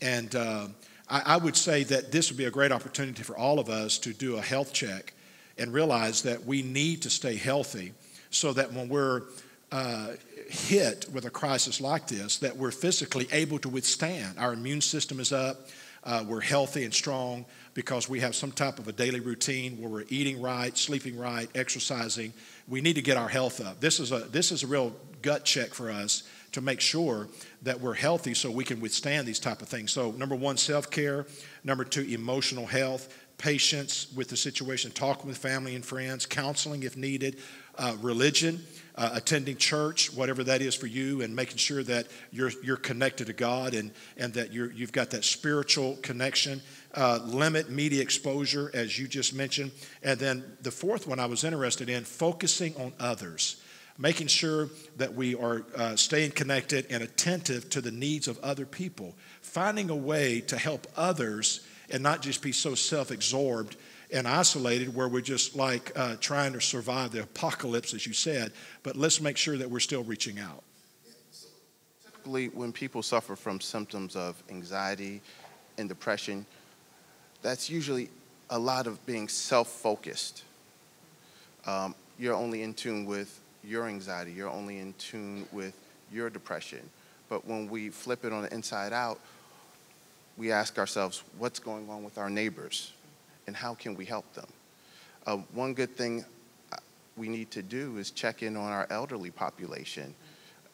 And uh, I, I would say that this would be a great opportunity for all of us to do a health check and realize that we need to stay healthy so that when we're uh, hit with a crisis like this, that we're physically able to withstand. Our immune system is up. Uh, we're healthy and strong because we have some type of a daily routine where we're eating right, sleeping right, exercising. We need to get our health up. This is a this is a real gut check for us to make sure that we're healthy so we can withstand these type of things. So number one, self-care. Number two, emotional health patience with the situation, talking with family and friends, counseling if needed, uh, religion, uh, attending church, whatever that is for you, and making sure that you're, you're connected to God and, and that you're, you've got that spiritual connection. Uh, limit media exposure, as you just mentioned. And then the fourth one I was interested in focusing on others making sure that we are uh, staying connected and attentive to the needs of other people, finding a way to help others and not just be so self absorbed and isolated where we're just like uh, trying to survive the apocalypse, as you said, but let's make sure that we're still reaching out. Typically, when people suffer from symptoms of anxiety and depression, that's usually a lot of being self focused. Um, you're only in tune with your anxiety, you're only in tune with your depression. But when we flip it on the inside out, we ask ourselves, what's going on with our neighbors and how can we help them? Uh, one good thing uh, we need to do is check in on our elderly population.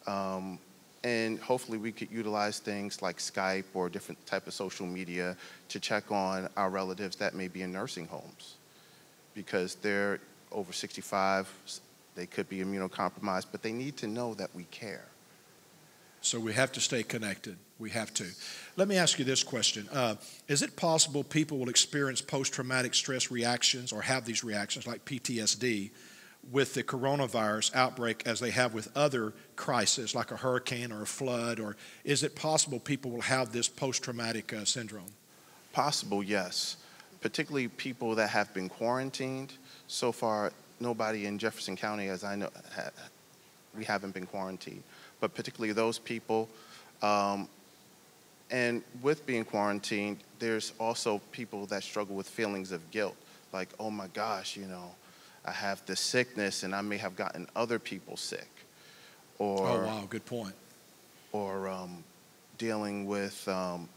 Um, and hopefully we could utilize things like Skype or different type of social media to check on our relatives that may be in nursing homes because they're over 65, they could be immunocompromised, but they need to know that we care. So we have to stay connected. We have to. Let me ask you this question uh, Is it possible people will experience post traumatic stress reactions or have these reactions like PTSD with the coronavirus outbreak as they have with other crises like a hurricane or a flood? Or is it possible people will have this post traumatic uh, syndrome? Possible, yes. Particularly people that have been quarantined. So far, nobody in Jefferson County, as I know, ha- we haven't been quarantined. But particularly those people, um, and with being quarantined, there's also people that struggle with feelings of guilt, like, oh my gosh, you know, I have this sickness and I may have gotten other people sick. Or, oh, wow, good point. or um, dealing with um,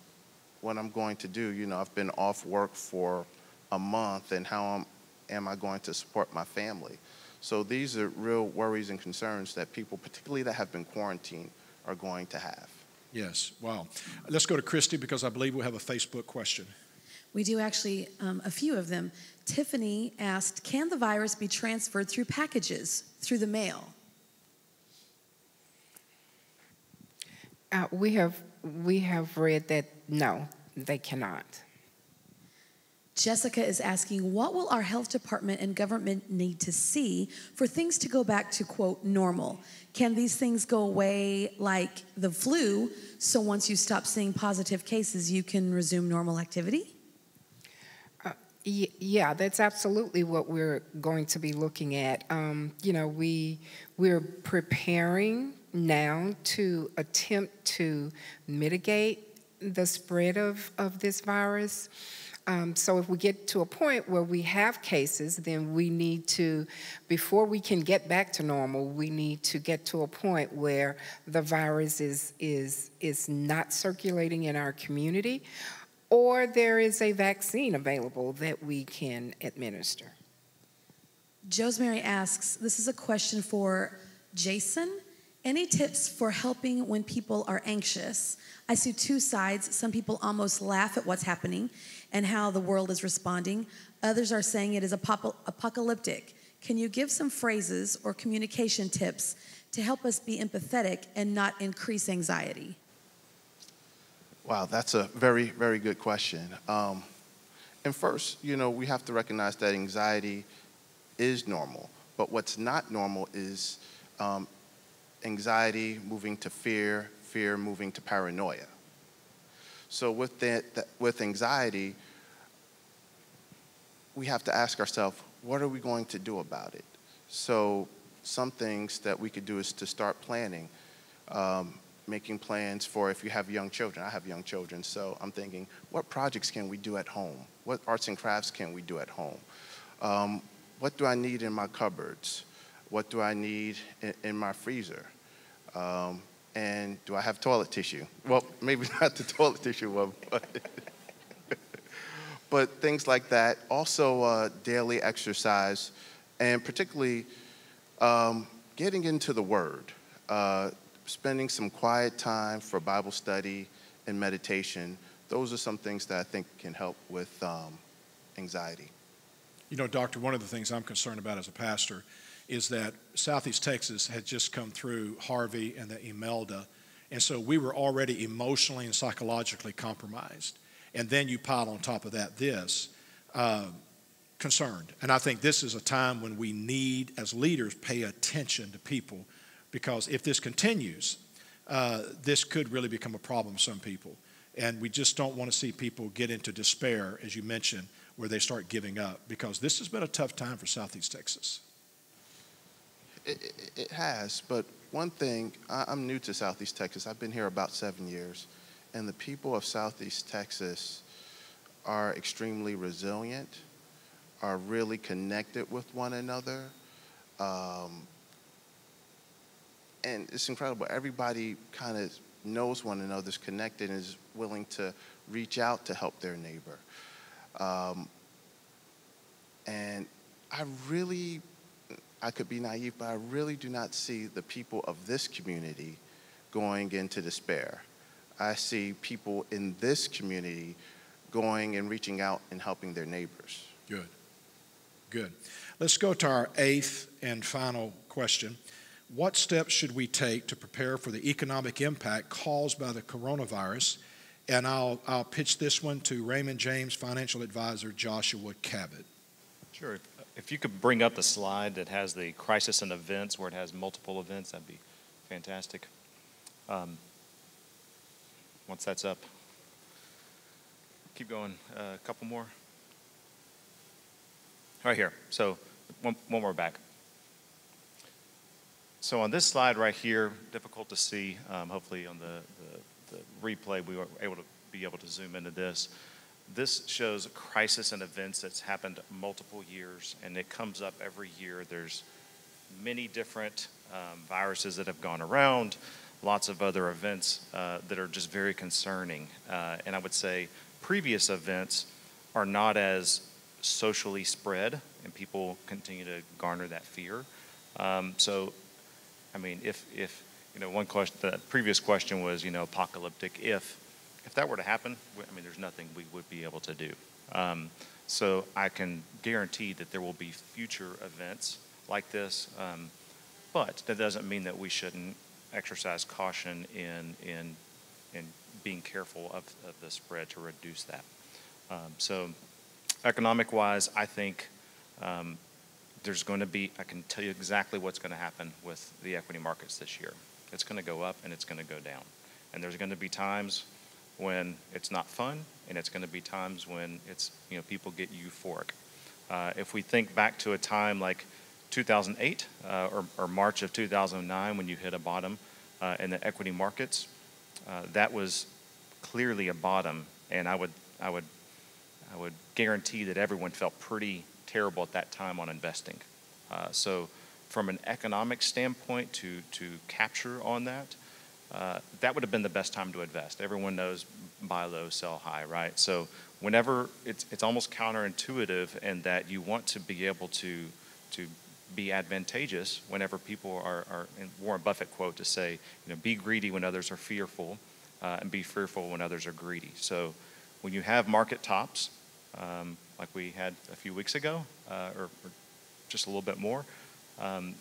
what I'm going to do. You know, I've been off work for a month, and how am, am I going to support my family? So these are real worries and concerns that people, particularly that have been quarantined, are going to have. Yes, wow. Let's go to Christy because I believe we have a Facebook question. We do actually, um, a few of them. Tiffany asked Can the virus be transferred through packages, through the mail? Uh, we have we have read that no, they cannot. Jessica is asking, what will our health department and government need to see for things to go back to quote normal? Can these things go away like the flu? So once you stop seeing positive cases, you can resume normal activity? Y- Yeah, that's absolutely what we're going to be looking at. Um, you know, we we're preparing now to attempt to mitigate the spread of, of this virus. Um, so if we get to a point where we have cases, then we need to, before we can get back to normal, we need to get to a point where the virus is is is not circulating in our community or there is a vaccine available that we can administer. Josemary asks, this is a question for Jason. Any tips for helping when people are anxious? I see two sides. Some people almost laugh at what's happening and how the world is responding. Others are saying it is apocalyptic. Can you give some phrases or communication tips to help us be empathetic and not increase anxiety? Wow, that's a very, very good question. Um, and first, you know, we have to recognize that anxiety is normal. But what's not normal is um, anxiety moving to fear, fear moving to paranoia. So with that, that, with anxiety, we have to ask ourselves, what are we going to do about it? So some things that we could do is to start planning. Um, making plans for if you have young children. I have young children, so I'm thinking, what projects can we do at home? What arts and crafts can we do at home? Um, what do I need in my cupboards? What do I need in, in my freezer? Um, and do I have toilet tissue? Well, maybe [LAUGHS] not the toilet tissue one, but, but things like that. Also, uh, daily exercise, and particularly um, getting into the Word. Uh, spending some quiet time for Bible study and meditation, those are some things that I think can help with um, anxiety. You know, Doctor, one of the things I'm concerned about as a pastor is that Southeast Texas had just come through Harvey and the Imelda, and so we were already emotionally and psychologically compromised. And then you pile on top of that this. Uh, concerned. And I think this is a time when we need, as leaders, pay attention to people because if this continues, uh, this could really become a problem for some people. And we just don't want to see people get into despair, as you mentioned, where they start giving up, because this has been a tough time for Southeast Texas. It, it has, but one thing, I, I'm new to Southeast Texas. I've been here about seven years, and the people of Southeast Texas are extremely resilient, are really connected with one another. Um, and it's incredible. Everybody kind of knows one another, is connected, and is willing to reach out to help their neighbor. Um, and I really, I could be naive, but I really do not see the people of this community going into despair. I see people in this community going and reaching out and helping their neighbors. Good. Good. Let's go to our eighth and final question. What steps should we take to prepare for the economic impact caused by the coronavirus? And I'll, I'll pitch this one to Raymond James financial advisor Joshua Cabot. Sure. If you could bring up the slide that has the crisis and events, where it has multiple events, that'd be fantastic. Um, once that's up, keep going. Uh, a couple more. Right here. So one, one more back. So on this slide right here, difficult to see. Um, hopefully on the, the, the, replay, we were able to be able to zoom into this. This shows crisis and events that's happened multiple years, and it comes up every year. There's many different um, viruses that have gone around. lots of other events uh, that are just very concerning. Uh, and I would say previous events are not as socially spread, and people continue to garner that fear. Um, so, I mean, if if you know, one question, the previous question was, you know, apocalyptic. If if that were to happen, I mean, there's nothing we would be able to do. Um, so I can guarantee that there will be future events like this, um, but that doesn't mean that we shouldn't exercise caution in in in being careful of, of the spread to reduce that. Um, so, economic wise, I think um, there's going to be. I can tell you exactly what's going to happen with the equity markets this year. It's going to go up and it's going to go down, and there's going to be times when it's not fun, and it's going to be times when it's you know people get euphoric. Uh, if we think back to a time like 2008 uh, or, or, March of 2009 when you hit a bottom uh, in the equity markets, uh, that was clearly a bottom, and I would I would I would guarantee that everyone felt pretty terrible at that time on investing. Uh, so, from an economic standpoint, to to capture on that, uh, that would have been the best time to invest. Everyone knows buy low, sell high, right? So whenever it's it's almost counterintuitive in that you want to be able to to be advantageous whenever people are, are in Warren Buffett quote to say, you know, be greedy when others are fearful, uh, and be fearful when others are greedy. So when you have market tops, um, like we had a few weeks ago, uh, or, or, just a little bit more, um,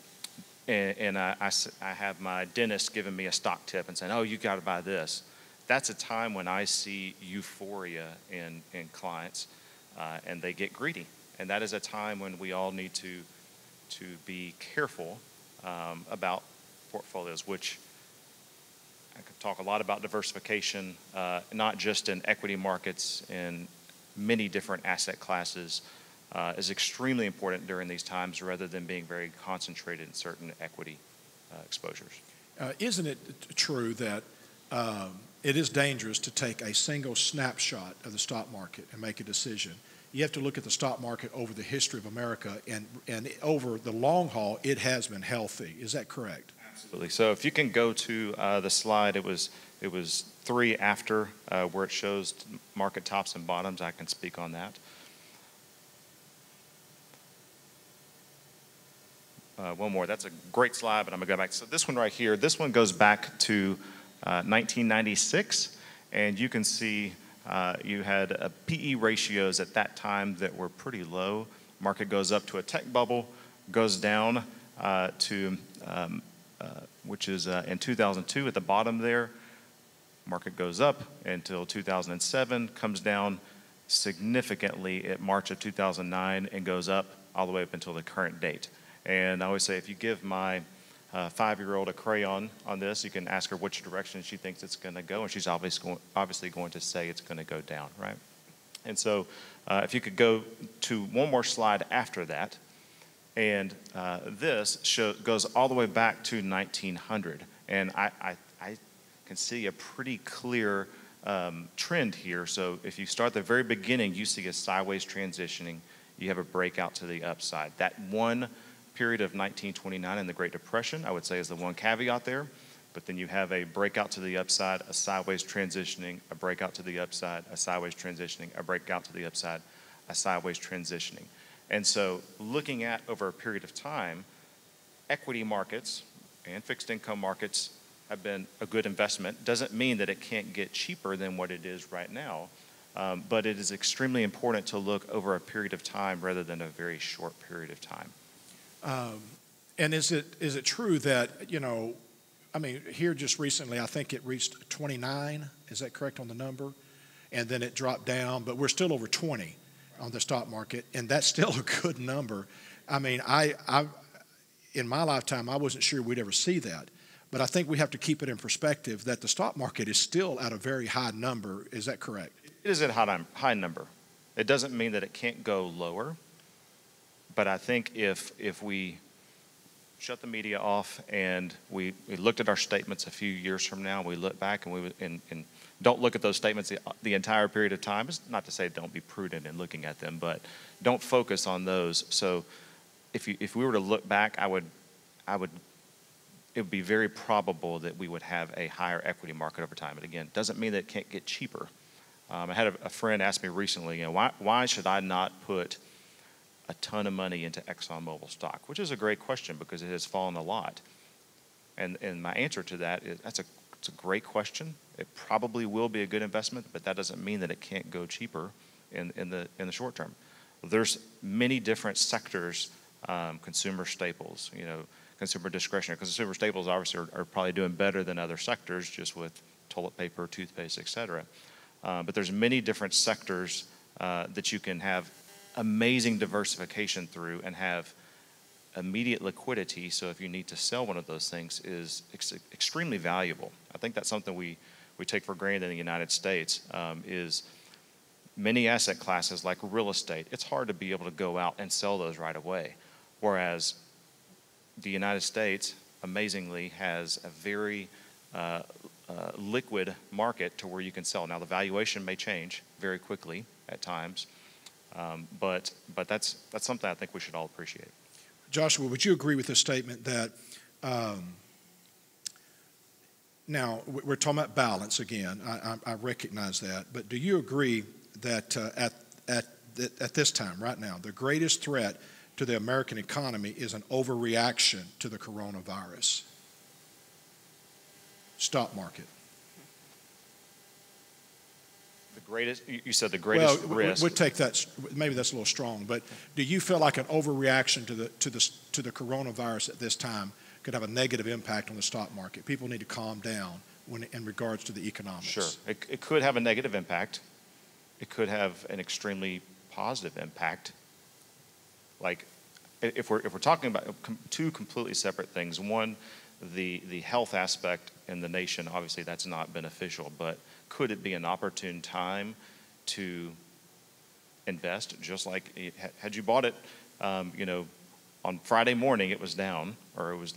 and, and I, I, I, have my dentist giving me a stock tip and saying, oh, you got to buy this. That's a time when I see euphoria in, in clients uh, and they get greedy. And that is a time when we all need to, to be careful um, about portfolios, which I could talk a lot about diversification, uh, not just in equity markets, in many different asset classes uh, is extremely important during these times rather than being very concentrated in certain equity uh, exposures. Uh, isn't it true that um, it is dangerous to take a single snapshot of the stock market and make a decision? You have to look at the stock market over the history of America, and, and over the long haul, it has been healthy. Is that correct? Absolutely. So if you can go to uh, the slide, it was it was three after uh, where it shows market tops and bottoms. I can speak on that. Uh, one more. That's a great slide, but I'm going to go back. So this one right here, this one goes back to uh, 1996, and you can see uh, you had uh, PE ratios at that time that were pretty low. Market goes up to a tech bubble, goes down uh, to, um, uh, which is in 2002 at the bottom there. Market goes up until 2007, comes down significantly at March of 2009, and goes up all the way up until the current date. And I always say, if you give my uh, five-year-old a crayon on this, you can ask her which direction she thinks it's going to go, and she's obviously going, obviously going to say it's going to go down, right? And so, uh, if you could go to one more slide after that, and uh, this show, goes all the way back to 1900, and I, I, I can see a pretty clear um, trend here. So, if you start at the very beginning, you see a sideways transitioning. You have a breakout to the upside. That one period of 1929 and the Great Depression, I would say, is the one caveat there. But then you have a breakout to the upside, a sideways transitioning, a breakout to the upside, a sideways transitioning, a breakout to the upside, a sideways transitioning. And so, looking at over a period of time, equity markets and fixed income markets have been a good investment. Doesn't mean that it can't get cheaper than what it is right now, um, but it is extremely important to look over a period of time rather than a very short period of time. Um, and is it is it true that you know, I mean, here just recently, I think it reached 29. Is that correct on the number? And then it dropped down, but we're still over 20 on the stock market, and that's still [LAUGHS] a good number. I mean, I, I in my lifetime, I wasn't sure we'd ever see that. But I think we have to keep it in perspective that the stock market is still at a very high number. Is that correct? It is at a high, high number. It doesn't mean that it can't go lower. But I think if, if we shut the media off and we, we looked at our statements a few years from now, we look back and we and, and don't look at those statements the, the entire period of time. It's not to say don't be prudent in looking at them, but don't focus on those. So if you, if we were to look back, I would I would it would be very probable that we would have a higher equity market over time. And again, doesn't mean that it can't get cheaper. Um, I had a, a, friend ask me recently, you know, why, why should I not put a ton of money into ExxonMobil stock? Which is a great question because it has fallen a lot. And, and my answer to that is that's a, it's a great question. It probably will be a good investment, but that doesn't mean that it can't go cheaper in, in, the, in the short term. There's many different sectors, um, consumer staples, you know, consumer discretionary. Consumer staples obviously are, are, probably doing better than other sectors just with toilet paper, toothpaste, et cetera. Uh, but there's many different sectors uh, that you can have amazing diversification through and have immediate liquidity. So if you need to sell one of those things is ex- extremely valuable. I think that's something we, we take for granted in the United States um, is many asset classes like real estate, it's hard to be able to go out and sell those right away. Whereas the United States, amazingly, has a very uh, uh, liquid market to where you can sell. Now, the valuation may change very quickly at times, um, but, but that's, that's something I think we should all appreciate. Joshua, would you agree with the statement that um, now we're talking about balance again? I, I, I, recognize that, but do you agree that uh, at, at, at this time, right now, the greatest threat to the American economy is an overreaction to the coronavirus? Stock market. Greatest, you said the greatest well, risk. We'll take that, maybe that's a little strong, but do you feel like an overreaction to the, to the, to the coronavirus at this time could have a negative impact on the stock market? People need to calm down when, in regards to the economics. Sure. It, it could have a negative impact. It could have an extremely positive impact. Like, if we're, if we're talking about uh, two completely separate things, one, the, the health aspect in the nation, obviously that's not beneficial, but could it be an opportune time to invest? Just like had you bought it, um, you know, on Friday morning it was down or it was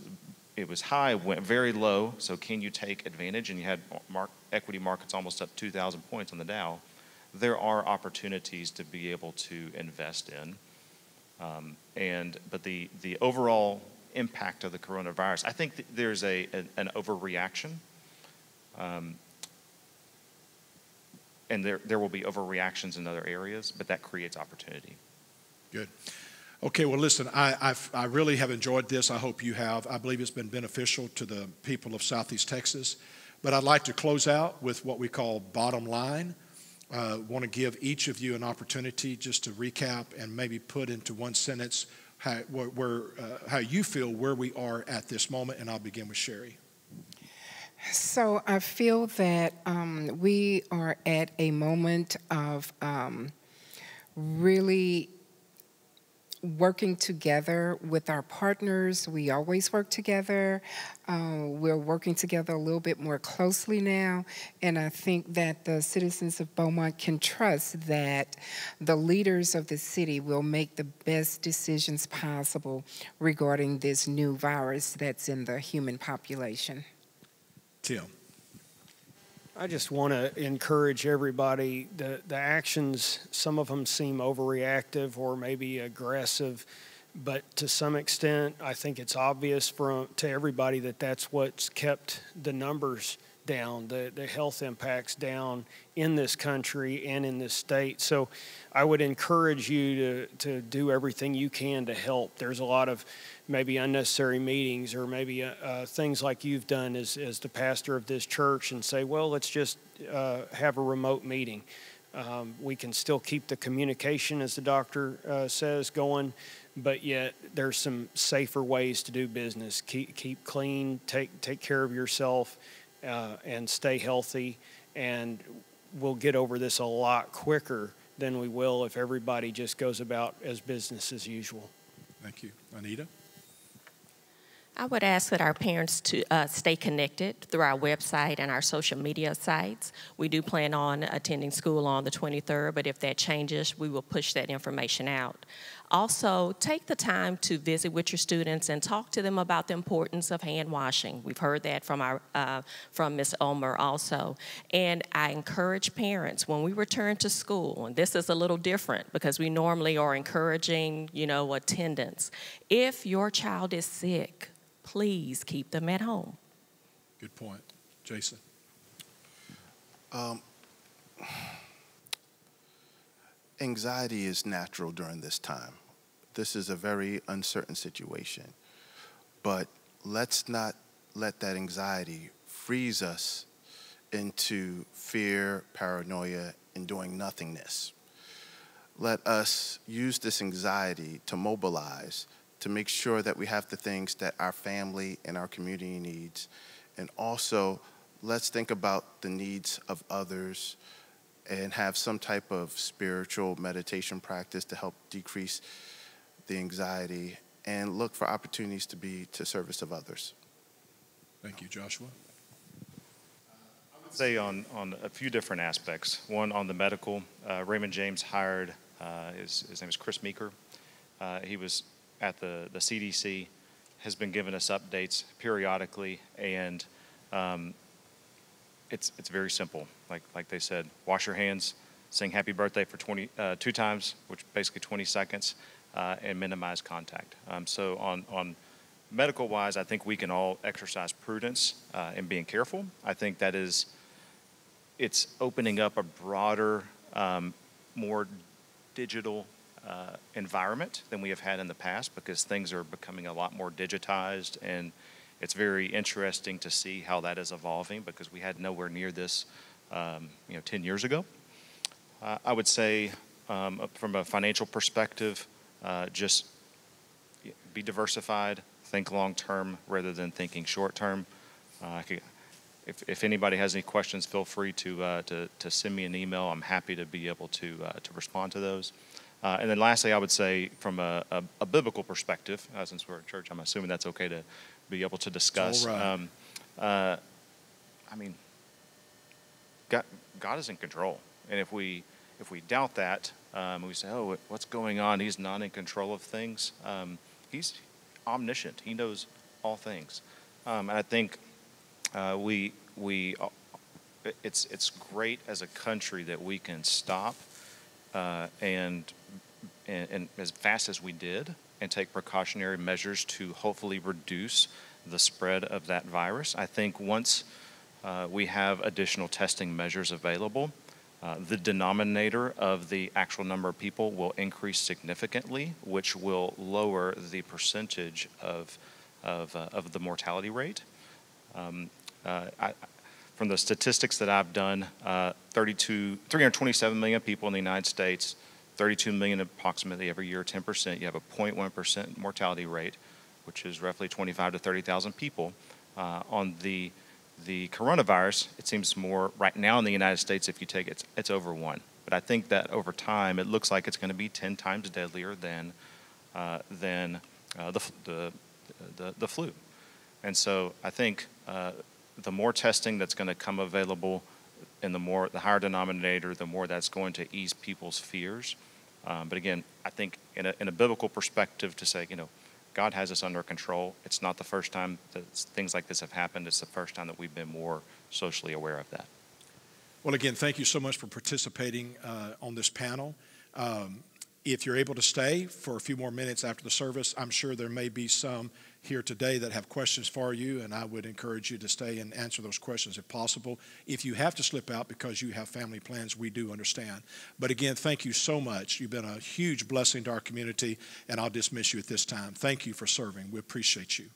it was high, went very low. So can you take advantage? And you had mark, equity markets almost up 2,000 points on the Dow. There are opportunities to be able to invest in. Um, and but the the overall impact of the coronavirus, I think there's a an, an overreaction. Um, and there, there will be overreactions in other areas, but that creates opportunity. Good. Okay, well, listen, I, I've, i really have enjoyed this. I hope you have. I believe it's been beneficial to the people of Southeast Texas. But I'd like to close out with what we call bottom line. Uh, want to give each of you an opportunity just to recap and maybe put into one sentence how, where uh, how you feel where we are at this moment. And I'll begin with Sherry. So I feel that um, we are at a moment of um, really working together with our partners. We always work together. Uh, we're working together a little bit more closely now. And I think that the citizens of Beaumont can trust that the leaders of the city will make the best decisions possible regarding this new virus that's in the human population. Tim. I just want to encourage everybody. The, the actions, some of them seem overreactive or maybe aggressive, but to some extent, I think it's obvious from, to everybody that that's what's kept the numbers down, the, the health impacts down in this country and in this state. So I would encourage you to, to do everything you can to help. There's a lot of maybe unnecessary meetings or maybe uh, uh, things like you've done as, as the pastor of this church and say, well, let's just uh, have a remote meeting. Um, we can still keep the communication, as the doctor uh, says, going, but yet there's some safer ways to do business. Keep, keep clean, take, take care of yourself, uh, and stay healthy. And we'll get over this a lot quicker than we will if everybody just goes about as business as usual. Thank you. Anita? I would ask that our parents to uh, stay connected through our website and our social media sites. We do plan on attending school on the 23rd, but if that changes, we will push that information out. Also, take the time to visit with your students and talk to them about the importance of hand washing. We've heard that from our uh, from Ms. Ulmer also. And I encourage parents when we return to school, and this is a little different because we normally are encouraging, you know, attendance. If your child is sick, please keep them at home. Good point. Jason? Um, anxiety is natural during this time. This is a very uncertain situation. But let's not let that anxiety freeze us into fear, paranoia, and doing nothingness. Let us use this anxiety to mobilize, to make sure that we have the things that our family and our community needs. And also, let's think about the needs of others and have some type of spiritual meditation practice to help decrease the anxiety and look for opportunities to be to service of others. Thank you, Joshua. say on, on a few different aspects. One on the medical, uh, Raymond James hired, uh, his, his name is Chris Meeker. Uh, he was at the, the CDC, has been giving us updates periodically, and um, it's, it's very simple. Like, like they said, wash your hands, sing happy birthday for 20, uh, two times, which basically 20 seconds, uh, and minimize contact. Um, so on, on medical wise, I think we can all exercise prudence uh, in being careful. I think that is, it's opening up a broader, um, more digital uh, environment than we have had in the past because things are becoming a lot more digitized. And it's very interesting to see how that is evolving because we had nowhere near this um, you know 10 years ago. Uh, i would say um, from a financial perspective uh, just be diversified think long term rather than thinking short term uh, if, if anybody has any questions feel free to, uh, to, to send me an email. I'm happy to be able to, uh, to respond to those uh, and then lastly, I would say from a, a, a biblical perspective, uh, since we're at church, I'm assuming that's okay to be able to discuss. right. Um, uh, I mean, God, God is in control, and if we if we doubt that, um, we say, "Oh, what's going on? He's not in control of things." Um, he's omniscient. He knows all things, um, and I think uh, we we uh, it's it's great as a country that we can stop uh, and, and, and as fast as we did and take precautionary measures to hopefully reduce the spread of that virus. I think once uh, we have additional testing measures available, uh, the denominator of the actual number of people will increase significantly, which will lower the percentage of, of, uh, of the mortality rate. Um, uh, I, from the statistics that I've done, uh, 32, 327 million people in the United States, 32 million approximately every year, 10%. You have a 0.1% mortality rate, which is roughly 25 to 30,000 people. Uh, on the the coronavirus, it seems more right now in the United States. If you take it, it's, it's over one. But I think that over time, it looks like it's going to be 10 times deadlier than uh, than uh, the, the, the the flu. And so I think uh, the more testing that's going to come available and the more the higher denominator the more that's going to ease people's fears. Um, but again i think in a, in a biblical perspective to say you know god has us under control. It's not the first time that things like this have happened. It's the first time that we've been more socially aware of that. Well, again, thank you so much for participating uh, on this panel. Um, if you're able to stay for a few more minutes after the service, I'm sure there may be some here today that have questions for you, and I would encourage you to stay and answer those questions if possible. If you have to slip out because you have family plans, we do understand. But again, thank you so much. You've been a huge blessing to our community, and I'll dismiss you at this time. Thank you for serving. We appreciate you.